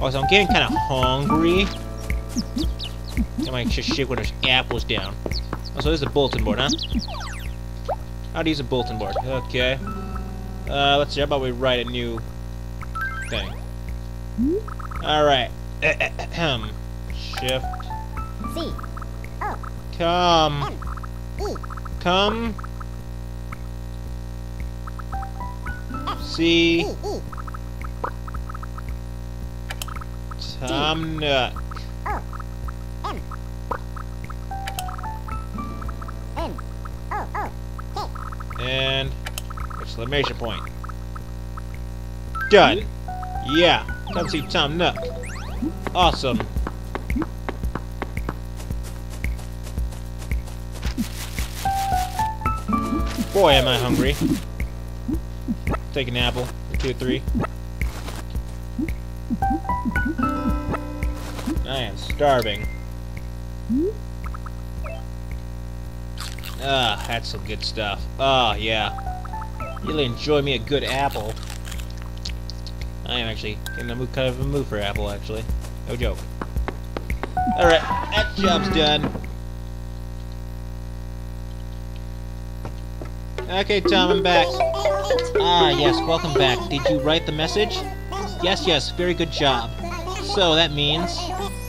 Speaker 1: Also, I'm getting kind of hungry. I might just shake one of those apples down. Oh, so this a bulletin board, huh? How to use a bulletin board. Okay. Uh, let's see, how about we write a new thing. Alright. Shift.
Speaker 2: C.
Speaker 1: Come.
Speaker 2: E.
Speaker 1: Come. See. Tom Nook. And exclamation point. Done. Yeah. Come see Tom Nook. Awesome. Boy, am I hungry. Take an apple. Two or three. I am starving. Ah, that's some good stuff. Oh, yeah. Really enjoy me a good apple. I am actually in mood, kind of a mood for apple, actually. No joke. Alright, that job's done. Okay, Tom, I'm back. Ah, yes, welcome back. Did you write the message? Yes, yes, very good job. So, that means...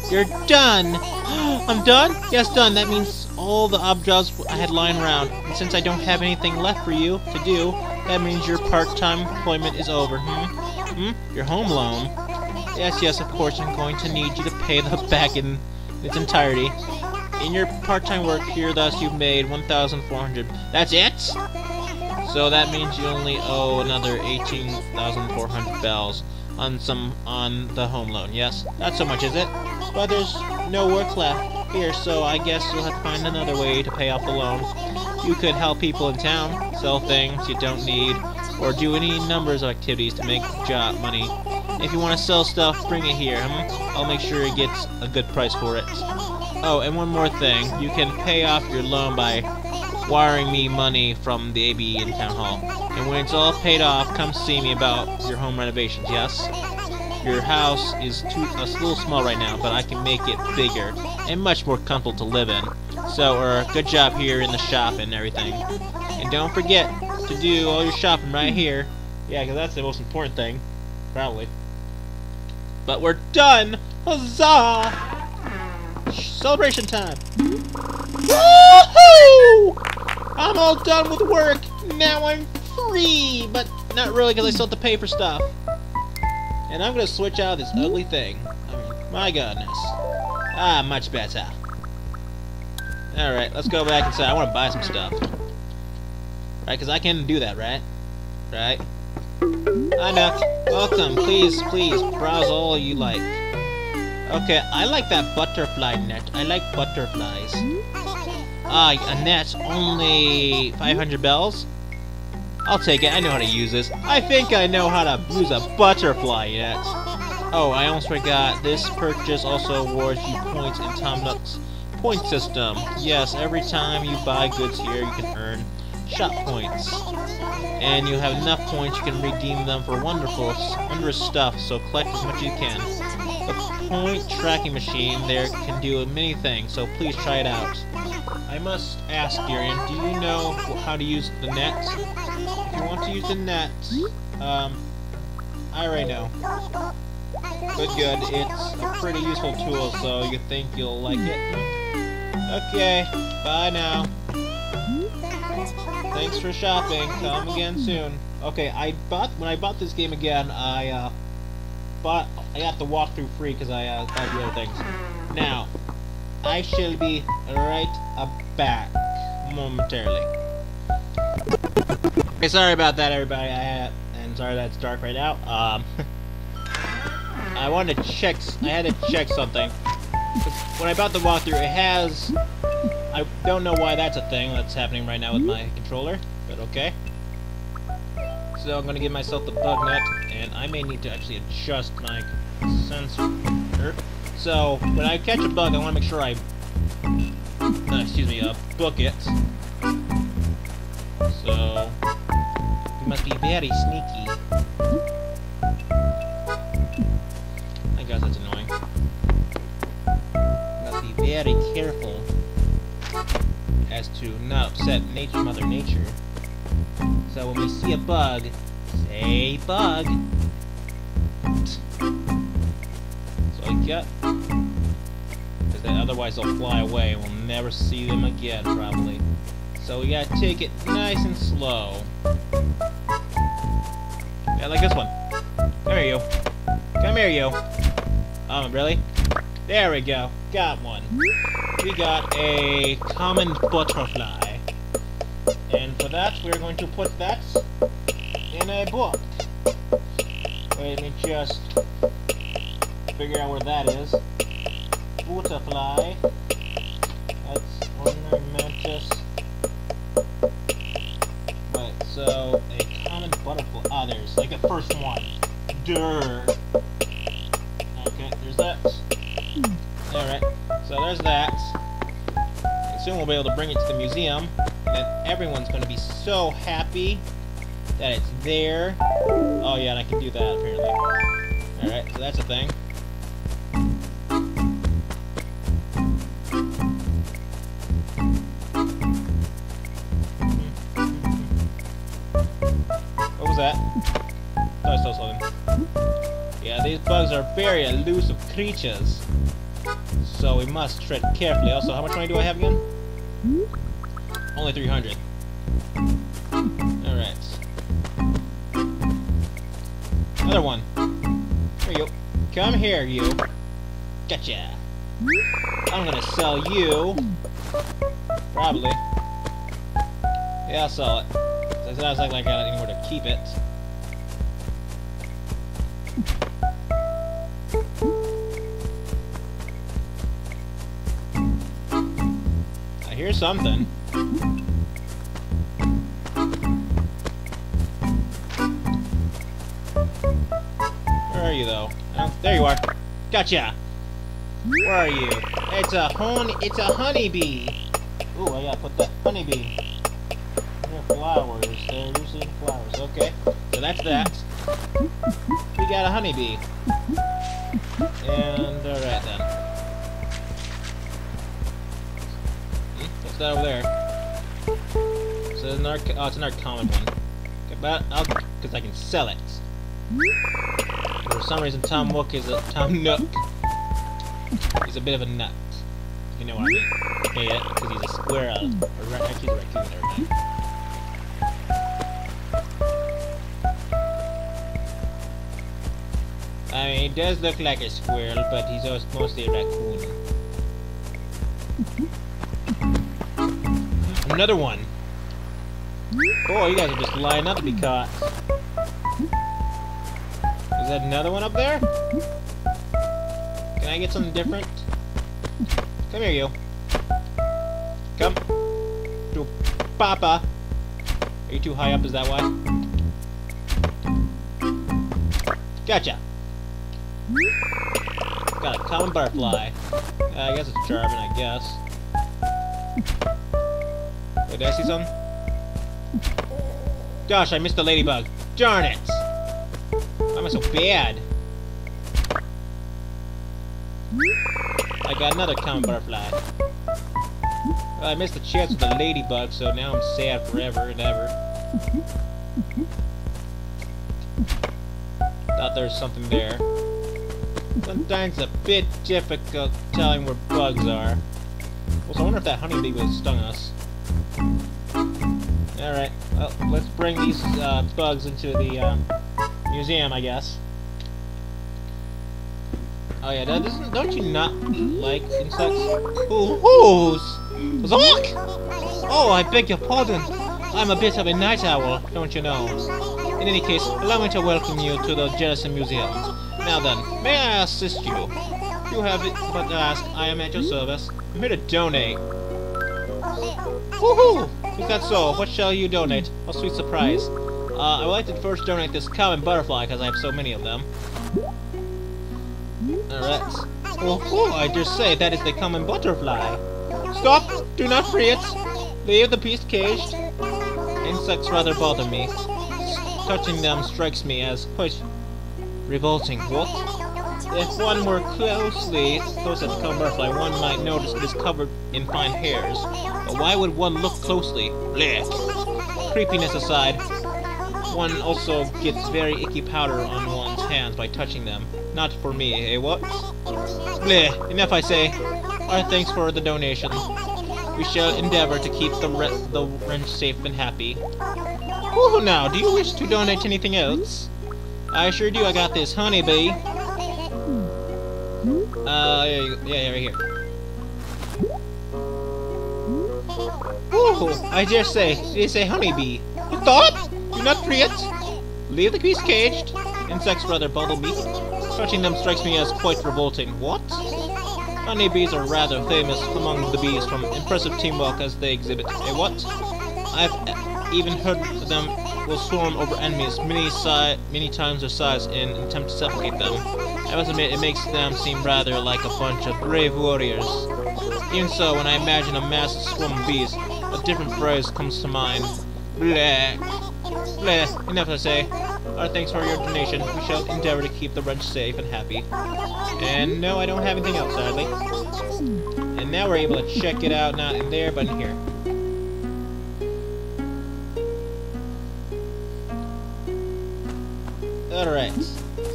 Speaker 1: You're done! I'm done? Yes, done. That means all the ob jobs I had lying around. And since I don't have anything left for you to do, that means your part-time employment is over, hmm? Hmm? Your home loan? Yes, yes, of course, I'm going to need you to pay the back in its entirety. In your part-time work here, thus you've made 1,400. That's it? So that means you only owe another 18,400 bells on some on the home loan. Yes, not so much, is it? But there's no work left here, so I guess you'll have to find another way to pay off the loan. You could help people in town, sell things you don't need, or do any numbers of activities to make job money. If you want to sell stuff, bring it here. Hmm? I'll make sure it gets a good price for it. Oh, and one more thing. You can pay off your loan by wiring me money from the ABE in Town Hall. And when it's all paid off, come see me about your home renovations, yes? Your house is too a little small right now, but I can make it bigger and much more comfortable to live in. So, or good job here in the shop and everything. And don't forget to do all your shopping right here. Yeah, because that's the most important thing. Probably. But we're done! Huzzah! Celebration time! Woohoo! I'm all done with work! Now I'm free! But not really, because I still have to pay for stuff. And I'm gonna switch out this ugly thing. I mean, my goodness. Ah, much better. Alright, let's go back inside. I want to buy some stuff. Right, because I can do that, right? Right? I know. Welcome. Please, please, browse all you like. Okay, I like that butterfly net. I like butterflies. Ah, a net. Only 500 bells? I'll take it. I know how to use this. I think I know how to use a butterfly net. Oh, I almost forgot. This purchase also awards you points in Tom Nook's point system. Yes, every time you buy goods here, you can earn shop points. And you have enough points, you can redeem them for wonderful, wondrous stuff, so collect as much as you can. The point tracking machine there can do many things, so please try it out. I must ask, Darian, do you know how to use the net? If you want to use the net, um, I already know. Good, good. It's a pretty useful tool, so you think you'll like it? Okay, bye now. Thanks for shopping. Come again soon. Okay, I bought when I bought this game again. I uh, bought. I got the walkthrough free because I uh, bought the other things. Now, I shall be right back momentarily. Okay, sorry about that, everybody. I and sorry that it's dark right now. Um, I wanted to check. I had to check something. When I bought the walkthrough, it has I don't know why that's a thing that's happening right now with my controller, but okay. So I'm going to give myself the bug net, and I may need to actually adjust my sensor. So, when I catch a bug, I want to make sure I, uh, excuse me, uh, book it. So, you must be very sneaky. I guess that's annoying. You must be very careful as to not upset nature, Mother Nature. So when we see a bug, say bug. So I got... Because then otherwise they'll fly away and we'll never see them again, probably. So we gotta take it nice and slow. Yeah, like this one. Come here, you. Come here, you. Um, really? There we go. Got one we got a common butterfly. And for that, we're going to put that in a book. Let me just figure out where that is. Butterfly. That's ornamentus. Right, so a common butterfly. Ah, there's like the first one. Durr. Okay, there's that. Alright, so there's that. Soon we'll be able to bring it to the museum, everyone's going to be so happy that it's there. Oh yeah, and I can do that, apparently. Alright, so that's a thing. What was that? Oh, I still something. Yeah, these bugs are very elusive creatures. So we must tread carefully. Also, how much money do I have again? Only 300. Here, you. Gotcha. I'm gonna sell you. Probably. Yeah, I'll sell it. It sounds like I got anywhere to keep it. I hear something. There you are. Gotcha! Where are you? It's a honey. It's a honeybee. Ooh, I gotta put the honeybee. There flowers. They're usually flowers. Okay, so that's that. We got a honeybee. And alright then. What's that over there? So it's another, oh, it's another common one. But I'll, because I can sell it. For some reason, Tom Nook is a Tom Nook. He's a bit of a nut. You know what I mean. Yeah, because he's a squirrel. Or uh, ra- actually, he's a mind. I mean, he does look like a squirrel, but he's mostly a raccoon. Another one. Oh, you guys are just lining up to be caught. That another one up there? Can I get something different? Come here, you. Come. To Papa. Are you too high up? Is that why? Gotcha. Got a common butterfly. Uh, I guess it's charming, I guess. Wait, did I see something? Gosh, I missed the ladybug. Darn it! Am I so bad? I got another common butterfly. Well, I missed the chance with the ladybug, so now I'm sad forever and ever. Thought there was something there. Sometimes a bit difficult telling where bugs are. Also, I wonder if that honeybee was stung us. Alright, well, let's bring these uh, bugs into the um, museum, I guess. Oh yeah, doesn't, don't you not like insects? Ooh, who's? Zonk! Oh, I beg your pardon. I'm a bit of a night owl, don't you know? In any case, allow me to welcome you to the Jellison Museum. Now then, may I assist you? You have it but ask, I am at your service. I'm here to donate. Woohoo! Is that so? What shall you donate? A sweet surprise. Uh, I would like to first donate this common butterfly because I have so many of them. Alright. Oh, I just say that is the common butterfly. Stop! Do not free it! Leave the beast caged. Insects rather bother me. Touching them strikes me as quite revolting. What? If one were closely close at the common butterfly, one might notice it is covered in fine hairs. But why would one look closely? Blech. Creepiness aside, one also gets very icky powder on one's hands by touching them. Not for me, eh what? Bleh, enough I say. Our thanks for the donation. We shall endeavor to keep the, re the wrench safe and happy. Woohoo now, do you wish to donate anything else? I sure do, I got this honeybee. Uh, yeah, yeah, right here. Ooh, I dare say, they say honeybee. Stop! Not! Leave the beast caged. Insects rather bother me. Touching them strikes me as quite revolting. What? Honeybees are rather famous among the bees from impressive teamwork as they exhibit. A what? I've even heard them will swarm over enemies many si many times their size in an attempt to suffocate them. I must admit, it makes them seem rather like a bunch of brave warriors. Even so, when I imagine a massive swarm of bees, a different phrase comes to mind. Bleh. Enough I say. Our thanks for your donation. We shall endeavor to keep the wrench safe and happy. And no, I don't have anything else, sadly. And now we're able to check it out, not in there, but in here. Alright.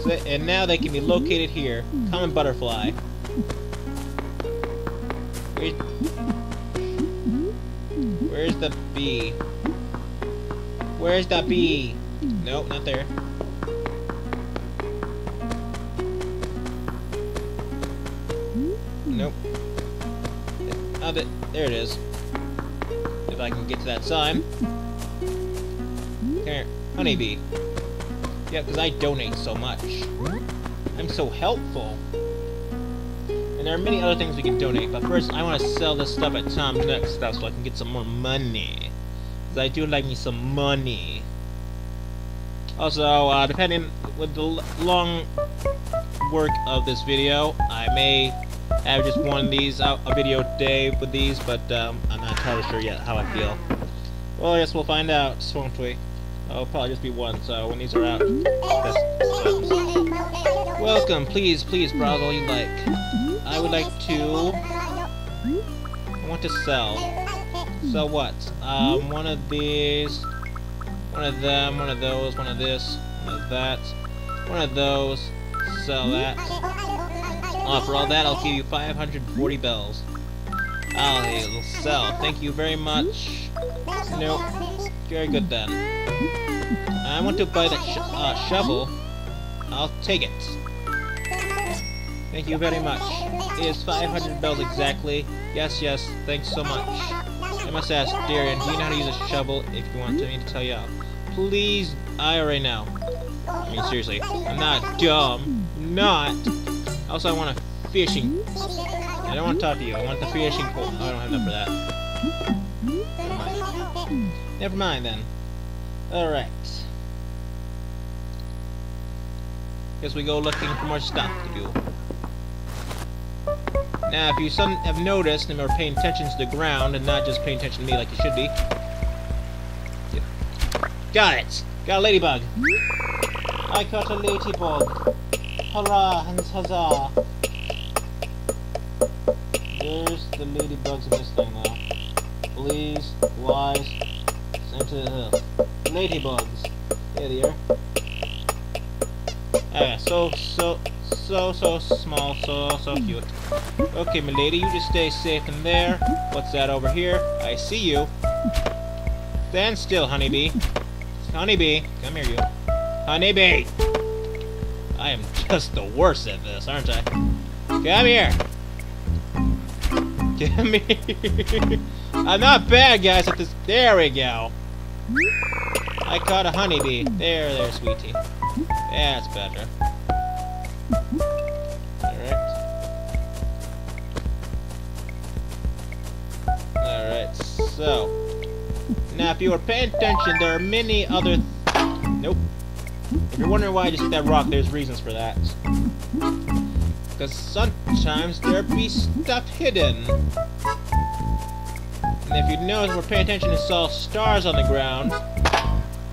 Speaker 1: So, and now they can be located here. Common butterfly. Where, where's the bee? Where's the bee? Nope, not there. Nope. Oh, th there it is. If I can get to that sign. Here. Honeybee. Yeah, because I donate so much. I'm so helpful. And there are many other things we can donate, but first I want to sell this stuff at Tom Nook's stuff so I can get some more money. Because I do like me some money. Also, uh, depending with the long work of this video, I may have just one of these out a video day with these, but um, I'm not entirely sure yet how I feel. Well, I guess we'll find out, won't we? It'll probably just be one, so when these are out, Welcome, please, please browse all you like. I would like to... I want to sell. Hmm. So what? Um, hmm? one of these, one of them, one of those, one of this, one of that, one of those. Sell hmm? that. Oh, for all that, I'll give you 540 bells. I'll sell. Thank you very much. Nope. Very good then. I want to buy that sh uh, shovel. I'll take it. Thank you very much. It is 500 bells exactly. Yes, yes, thanks so much. I must ask, Darian, do you know how to use a shovel if you want me to tell you how? Please, I right now. I mean, seriously, I'm not dumb. Not. Also, I want a fishing. I don't want to talk to you. I want the fishing pole. Oh, I don't have enough for that. Never mind. Never mind then. Alright. Guess we go looking for more stuff to do. Now, if you some have noticed and are paying attention to the ground and not just paying attention to me like you should be. Got it! Got a ladybug! I caught a ladybug! Hurrah and huzzah! There's the ladybugs in this thing now. Please, wise, send to the hill. Ladybugs! There they are. Ah, so, so, so, so small, so, so cute. Okay, my lady, you just stay safe in there. What's that over here? I see you. Stand still, honeybee. Honeybee, come here, you. Honeybee! I am just the worst at this, aren't I? Come here! Come here! I'm not bad, guys, at this. There we go. I caught a honeybee. There, there, sweetie. That's better. So. Now, if you were paying attention, there are many other... Nope. If you're wondering why I just hit that rock, there's reasons for that. Because sometimes there be stuff hidden. And if you notice, we're paying attention and saw stars on the ground.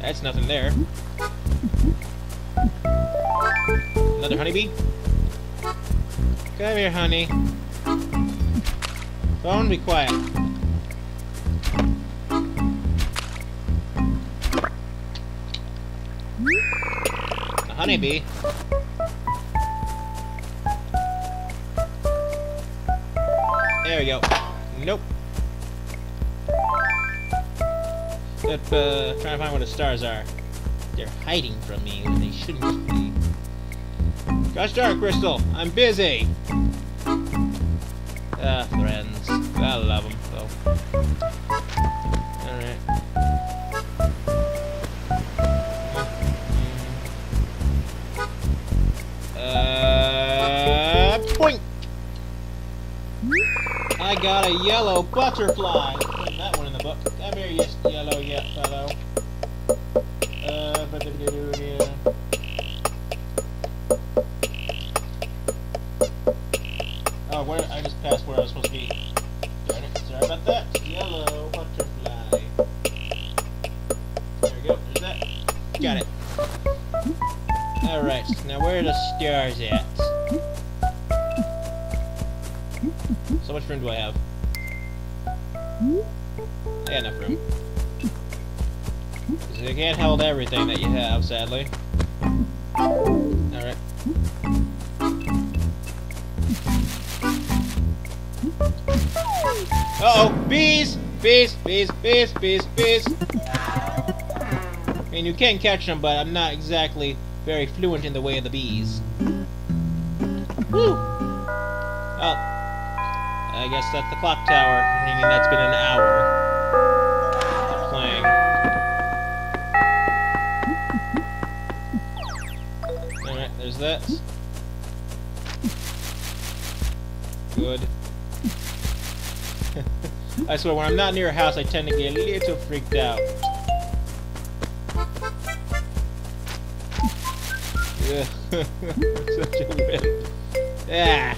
Speaker 1: That's nothing there. Another honeybee? Come here, honey. Phone, be quiet. Honeybee? There we go. Nope. Yep, uh, trying to find where the stars are. They're hiding from me when they shouldn't be. Gosh darn, Crystal, I'm busy! Ah, friends. I love them, though. I got a yellow butterfly! Put that one in the book. Come here, yes, yellow, yeah, fellow. Uh, but. Oh, where I just passed where I was supposed to be. Darn it. Sorry about that. Yellow butterfly. There we go. There's that. Got it. Alright, now where are the stars at? Much room do I have? I got enough room. you can't hold everything that you have, sadly. Alright. Uh-oh! Bees! Bees! Bees! Bees! Bees! Bees! I mean, you can catch them, but I'm not exactly very fluent in the way of the bees. Woo! Oh. Uh, I guess that's the clock tower, meaning that's been an hour of playing. Alright, there's that. Good. I swear, when I'm not near a house, I tend to get a little freaked out. Such a wimp. Ah.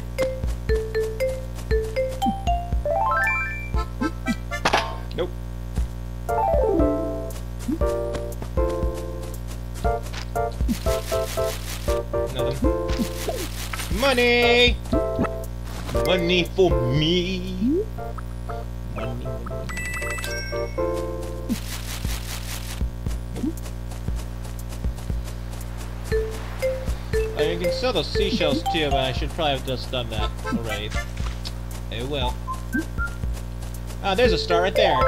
Speaker 1: money! Money for me! Money you can sell those seashells too, but I should probably have just done that already. Oh well. Ah, there's a star right there!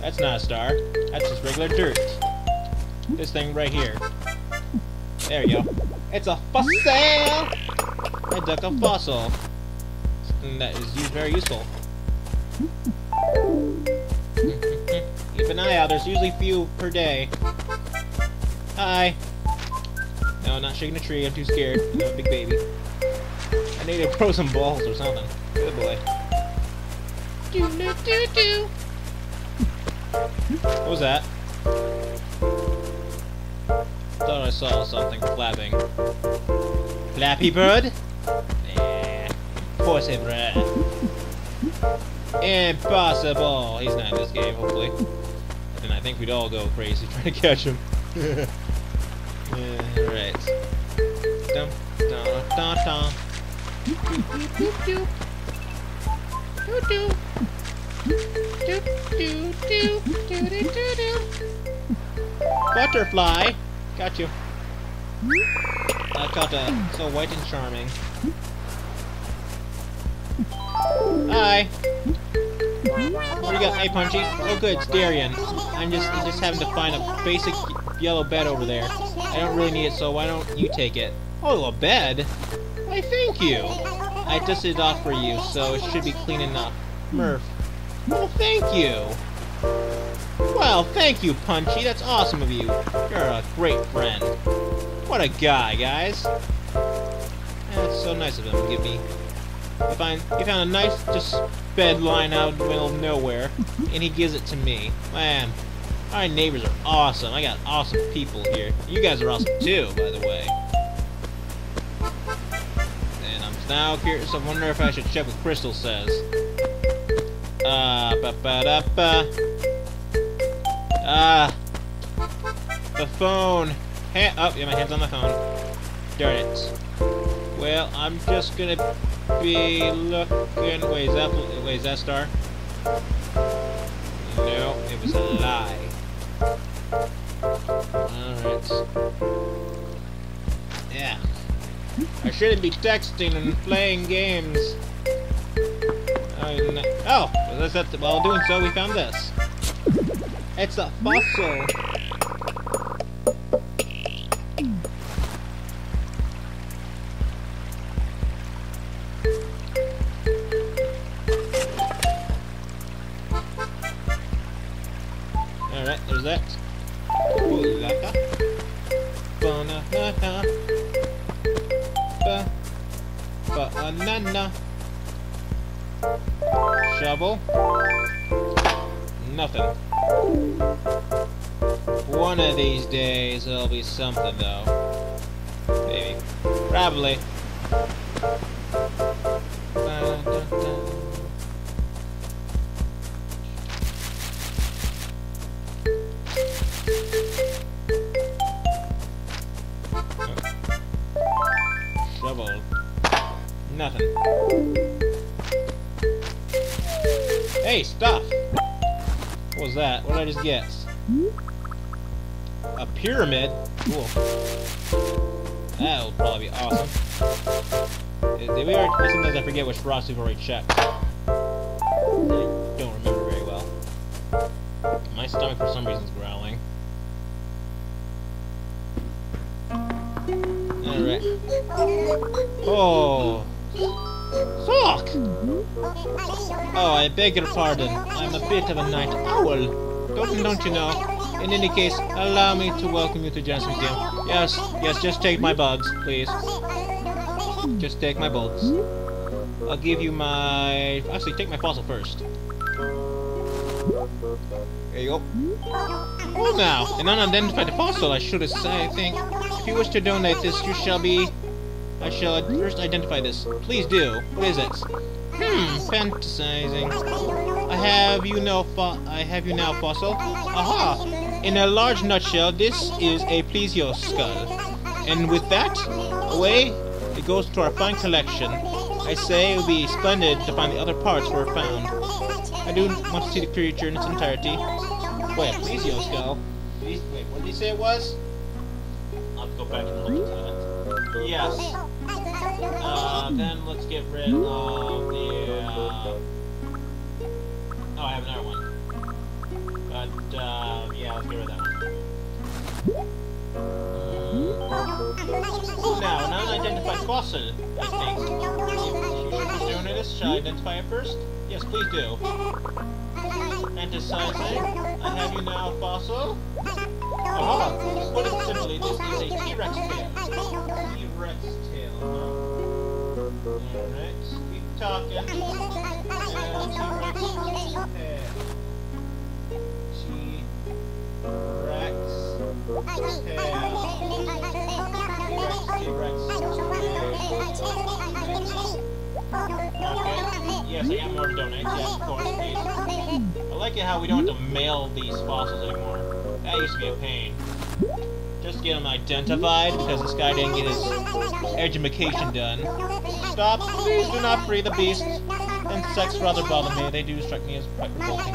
Speaker 1: That's not a star. That's just regular dirt. This thing right here. There you go. It's a for sale! I dug a fossil. Something that is very useful. Keep an eye out, there's usually few per day. Hi. No, I'm not shaking a tree, I'm too scared. I'm a big baby. I need to throw some balls or something. Good boy. Do do do do. What was that? Thought I saw something flapping. Flappy Bird? Impossible. Impossible! He's not in this game, hopefully. And I think we'd all go crazy trying to catch him. yeah, right. Dum, dum, dum, dum. Doop, doop, doop. Doop, doop. Doop, doop, doop, doop, doop, doop, doop. Butterfly! Got you. I caught a so white and charming. Hi. What do you got? Hey, Punchy. Oh, good. It's Darian. I'm just just having to find a basic yellow bed over there. I don't really need it, so why don't you take it? Oh, a bed? Why, thank you. I dusted it off for you, so it should be clean enough. Murph. Well, thank you. Well, thank you, Punchy. That's awesome of you. You're a great friend. What a guy, guys. That's so nice of him to give me. I find he found a nice just bed lying out in the middle of nowhere, and he gives it to me. Man, my neighbors are awesome. I got awesome people here. You guys are awesome too, by the way. And I'm now curious. I wonder if I should check what Crystal says. Uh, ba ba da ba. Ah, the phone. Ha oh, yeah, my hand's on the phone. Darn it. Well, I'm just gonna be looking. Wait, is that wait, is that star? No, it was a lie. Alright. Yeah. I shouldn't be texting and playing games. Oh, that's, while doing so, we found this. It's a fossil. That. Kulaka. Banana. Ba. Banana. Shovel. Nothing. One of these days there'll be something though. Maybe. Probably. Hey, stuff! What was that? What did I just get? A pyramid? Cool. That'll probably be awesome. Did we already, sometimes I forget which frost we've already checked. I don't remember very well. My stomach for some reason is growling. Alright. Oh. Fuck! Oh, I beg your pardon. I'm a bit of a night owl. Don't, don't you know? In any case, allow me to welcome you to Jensen's Museum. Yes, yes, just take my bugs, please. Just take my bugs. I'll give you my... Actually, take my fossil first. There you go. Well now, an unidentified fossil, I should say, I think. If you wish to donate this, you shall be... I shall first identify this. Please do. What is it? Hmm, fantasizing. I have you now fo I have you now fossil. Aha! In a large nutshell, this is a plesio skull. And with that, away it goes to our fine collection. I say it would be splendid to find the other parts were found. I do want to see the creature in its entirety. Wait, a skull? Wait, what did he say it was? I'll go back and look at that. Yes. Uh, then let's get rid of the. Uh... Oh, I have another one. But uh, yeah, let's get rid of that one. Mm. Now, an unidentified fossil, I think. You should be doing this. Shall I identify it first? Yes, please do. Anticizing. I have you now, fossil. Aha! Put it simply, this is a T-Rex tail. T-Rex tail, huh? Alright, talking. T-Rex tail. T-Rex Okay. Yes, I got more to donate. Yes, of course. I like it how we don't have to mail these fossils anymore. That used to be a pain. Just get them identified because this guy didn't get his education done. Stop! Please do not free the beast. Insects rather bother me. They do strike me as quite revolting,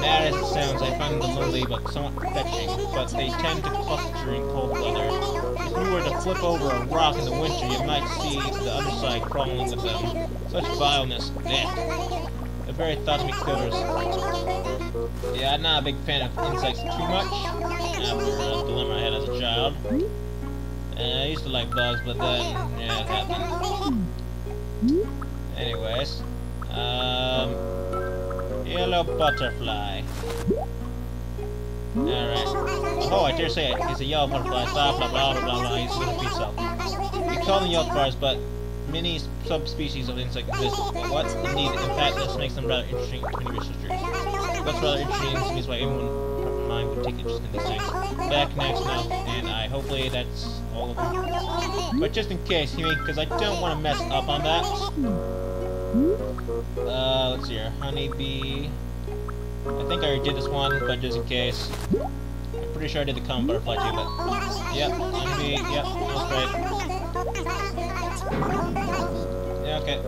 Speaker 1: bad as it sounds, I find them lonely but somewhat fetching. But they tend to cluster in cold weather. If you were to flip over a rock in the winter, you might see the underside crawling with them. Such vileness, death. The very thought of me quivers. Yeah, I'm not a big fan of insects too much. After a dilemma I had as a child. Uh, I used to like bugs, but then, Anyways. Um, yellow butterfly. Alright. Oh, I dare say it. He's a yellow butterfly. Blah, blah, blah, blah, blah, blah. To repeat himself. We call them yellow butterflies, but many subspecies of insect exist. But what? Indeed, in fact, this makes them rather interesting to many researchers. What's rather interesting to me is why anyone mind would take interest in these things. Back next now, and I hopefully that's. But just in case, because I don't want to mess up on that. Uh, let's see here. Honeybee. I think I already did this one, but just in case. I'm pretty sure I did the common butterfly too, but... Yep, honeybee, yep, that's right. Yeah, okay.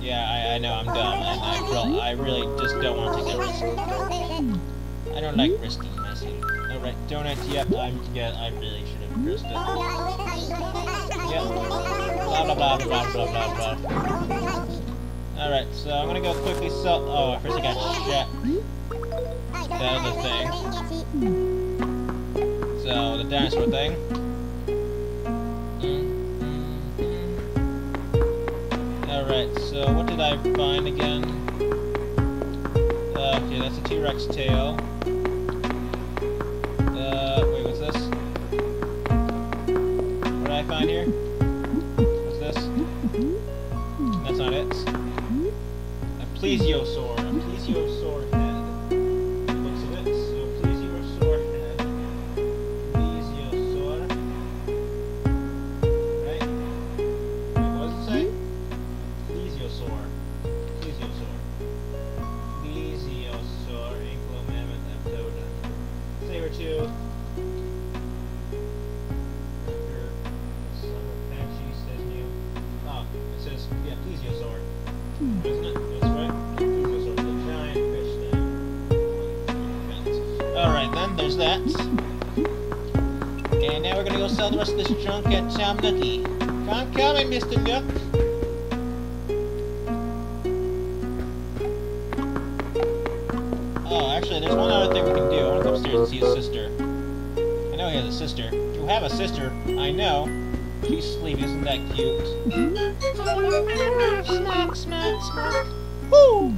Speaker 1: Yeah, I, I know I'm dumb, and I, I really just don't want to take that risk. I don't like risking myself. Alright, donut, yep, I'm, yeah, I really should have risked it. Yep. Blah, blah, blah, blah, blah, blah, blah. Alright, so I'm gonna go quickly sell- oh, first I got shot. That other thing. So, the dinosaur thing. Alright, so what did I find again? Uh, okay, that's a T-Rex tail. I find here? What's this? That's not it. A plesiosaur. A plesiosaur That. And now we're gonna go sell the rest of this junk at Tom Nookie. I'm coming, Mr. Nook. Oh, actually, there's one other thing we can do. I want to go upstairs and see his sister. I know he has a sister. You have a sister. I know. She's sleeping. Isn't that cute?
Speaker 4: Smack, smack, smack. Woo!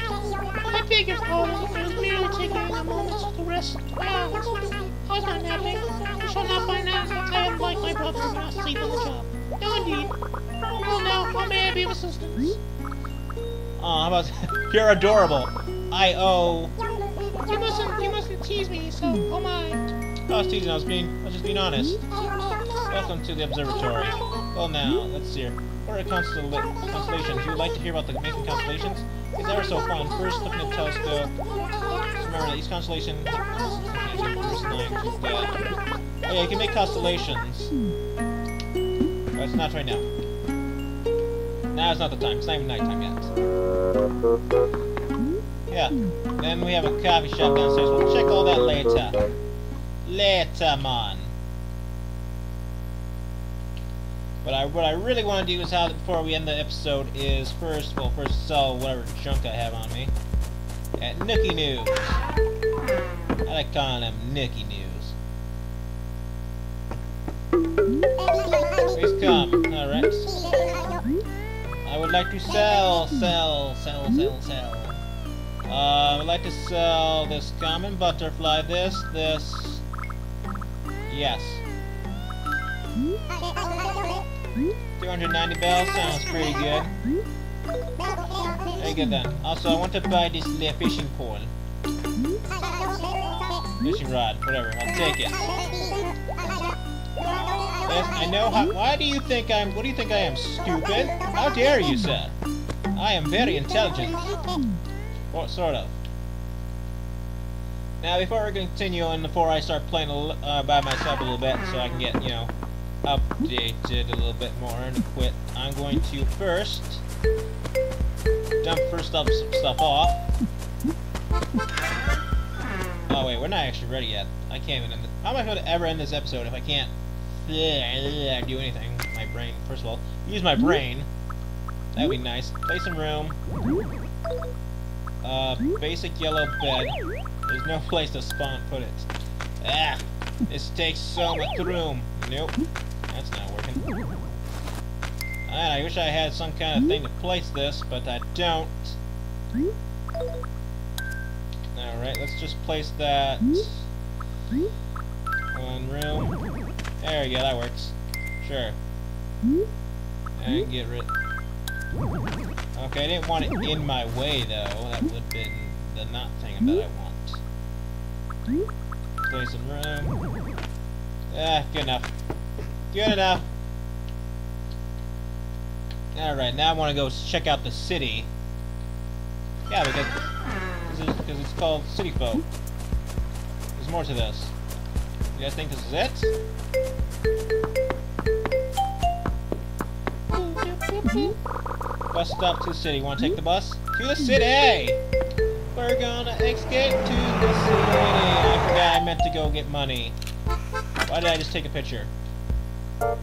Speaker 4: I beg your pardon. I was merely taking a moment to rest. Ah, I was not napping. You shall not find out that I am like my brother not sleep on the job. No, indeed. Well, now, how may I be of assistance?
Speaker 1: Oh, how about you're adorable. I owe.
Speaker 4: You mustn't, you mustn't tease me, so, oh my.
Speaker 1: I was teasing. I was being. I was just being honest. Welcome to the observatory. Well, now let's see here. What are constel- constellations? You would like to hear about the making constellations? It's ever so fun. First, looking at the telescope. Remember that each constellation. Oh yeah, you can make constellations. But it's not right now. Now it's not the time. It's not even nighttime yet. Yeah. Then we have a coffee shop downstairs. We'll check all that later. Later, man. But I, what I really want to do is how before we end the episode is first, well, first sell whatever junk I have on me at Nookie News. I like calling them Nookie would like to sell, sell, sell, sell, sell. Uh, I would like to sell this common butterfly. This, this. Yes. 290 bells sounds pretty good. Very good then. Also, I want to buy this fishing pole. Fishing rod, whatever. I'll take it. I know how. Why do you think I'm. What do you think I am, stupid? How dare you, sir? I am very intelligent. What sort of? Now, before we continue and before I start playing uh, by myself a little bit, so I can get, you know, updated a little bit more and quit, I'm going to first dump first up some stuff off. Oh wait, we're not actually ready yet. I can't even end the, How am I going to ever end this episode if I can't do anything? My brain, first of all, use my brain. That'd be nice. Place some room. Uh, basic yellow bed. There's no place to spawn put it. Ah! This takes so much room. Nope. That's not working. And I wish I had some kind of thing to place this, but I don't. Alright, let's just place that... One room. There we go, that works. Sure. And get rid... Okay, I didn't want it in my way, though. That would have been the not thing that I want. Place some room. Ah, good enough. Good enough. Alright, now I want to go check out the city. Yeah, because, this is, because it's called City Folk. There's more to this. You guys think this is it? Bus stop to the city. Want to take the bus? To the city! We're gonna escape to the city! I forgot I meant to go get money. Why did I just take a picture? I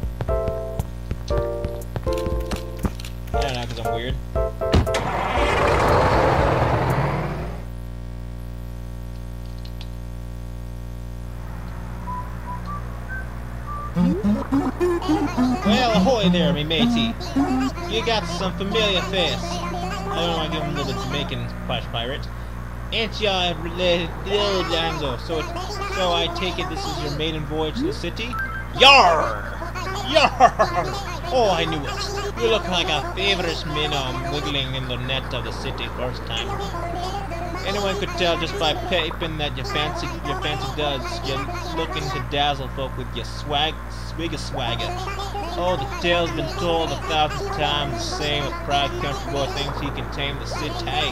Speaker 1: don't know, because I'm weird. Well, ahoy there, me matey. You got some familiar face. I don't want to give him a little Jamaican Flash Pirate. Ain't ya related little Danzo? So, so I take it this is your maiden voyage to the city? Yar! Yar! Oh, I knew it. You look like a feverish minnow um, wiggling in the net of the city first time. Anyone could tell just by peeping that you fancy your fancy duds. You're looking to dazzle folk with your swag, swigger swagger. Oh, the tale's been told a thousand times. The same with proud country boy thinks he can tame the city. Hey,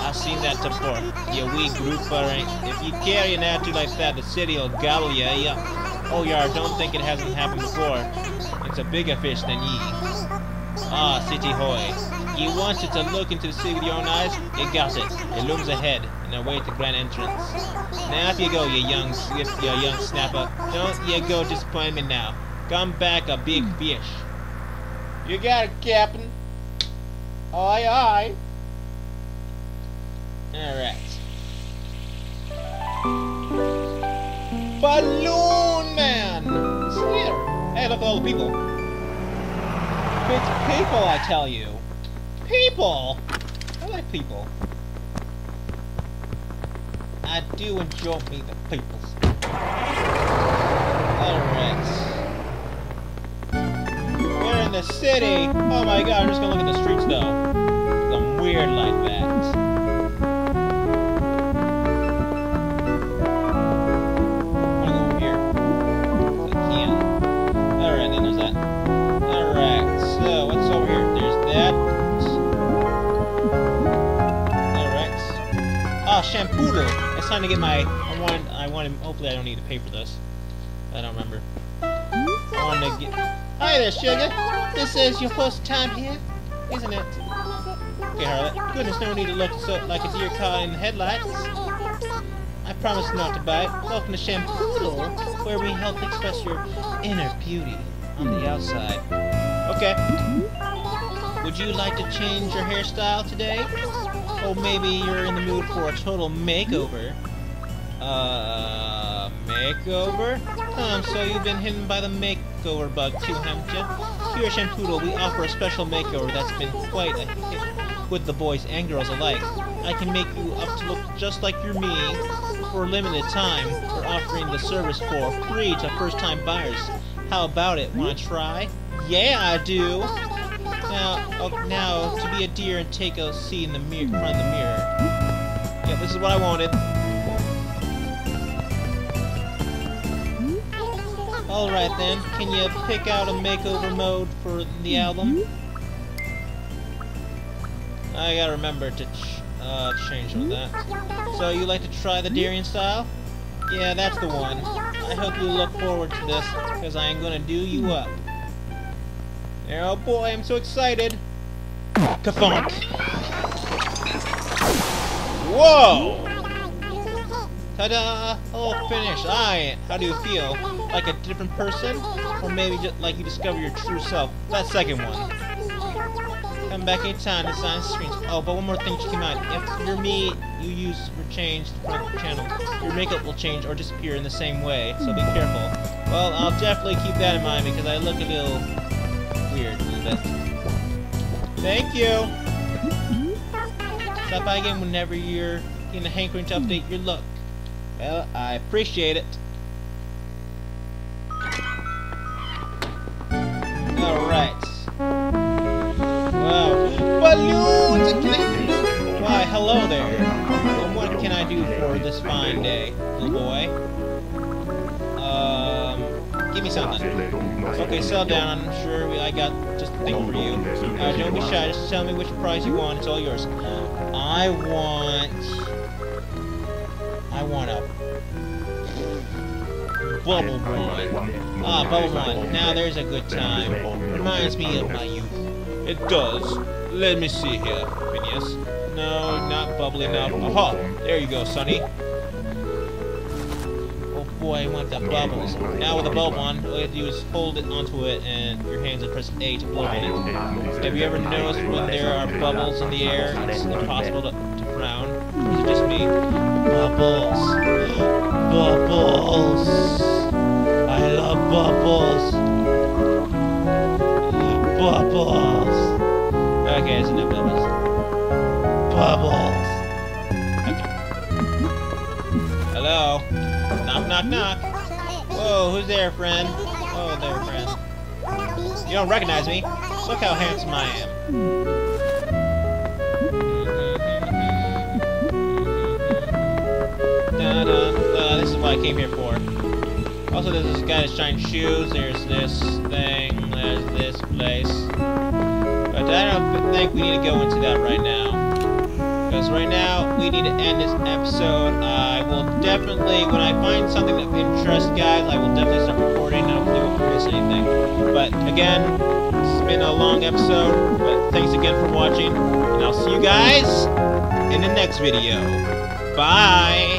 Speaker 1: I've seen that before. You wee grouper ain't. If you carry an attitude like that, the city'll gobble ya. Yeah. Oh, yar, don't think it hasn't happened before. It's a bigger fish than ye. Ah, city hoy. You wanted to look into the sea with your own eyes? It got it. It looms ahead, and away to the grand entrance. Now off you go, you young, you young snapper. Don't you go disappoint me now. Come back a big hmm. fish. You got it, Captain. Aye, aye. Alright. Balloon Man! It's here. Hey, look at all the people. It's people, I tell you. People! I like people. I do enjoy me the peoples. Alright. We're in the city! Oh my god, I'm just gonna look at the streets though. I'm weird like that. Shampooer. It's time to get my. I want. I wanted. Hopefully, I don't need to pay for this. I don't remember. I wanted to get. Hi there, sugar. This is your first time here, isn't it? Okay, Harlot. Goodness, no need to look so like a deer caught in the headlights. I promise not to bite. Welcome to Shampoodle, where we help express your inner beauty on the outside. Okay. Would you like to change your hairstyle today? Or maybe you're in the mood for a total makeover? Uh, makeover? Um, so you've been hidden by the makeover bug too, haven't you? Here at Shampoodle, we offer a special makeover that's been quite a hit with the boys and girls alike. I can make you up to look just like your me for a limited time. We're offering the service for free to first-time buyers. How about it? Want to try? Yeah, I do. Now, oh, now to be a deer and take a seat in the mirror, front of the mirror. Yeah, this is what I wanted. Alright then, can you pick out a makeover mode for the album? I gotta remember to ch uh, change all that. So you like to try the Darian style? Yeah, that's the one. I hope you look forward to this, because I am gonna do you up. Oh boy, I'm so excited! Kathunk! Whoa! Ta-da! Oh, finished. I. How do you feel? Like a different person? Or maybe just like you discover your true self? That second one. Come back anytime to sign screens. Oh, but one more thing keep in mind. If you're me, you use or change the channel. Your makeup will change or disappear in the same way, so be careful. Well, I'll definitely keep that in mind because I look a little a. Thank you! Stop by again whenever you're in a hankering to update your look. Well, I appreciate it. Alright. Wow. Balloons! Why, hello there. And what can I do for this fine day, little boy? Give me something. Okay, settle down. I'm sure I got just the thing for you. Don't be shy. Just tell me which prize you want. It's all yours. I want... I want a bubble one. Ah, bubble one. Now there's a good time. Reminds me of my youth. It does. Let me see here, Phineas. No, not bubbly enough. Aha! There you go, Sonny. Boy, I want the bubbles. Now with the bubble one, all you have to do is hold it onto it and your hands will press A to blow on it. Have you ever noticed when there are bubbles in the air, it's impossible to, to frown? Or is it just me? Bubbles. Bubbles. I love bubbles. Bubbles. Okay, that's enough bubbles. Bubbles. Knock, knock. Whoa, who's there, friend? Oh, there, friend. You don't recognize me? Look how handsome I am. Da-da. Uh, this is what I came here for. Also, there's this guy that's shine shoes. There's this thing. There's this place. But I don't think we need to go into that right now. Because right now, we need to end this episode. I will definitely, when I find something of interest, guys, I will definitely start recording. I hopefully won't miss anything. But again, it's been a long episode. But thanks again for watching. And I'll see you guys in the next video. Bye!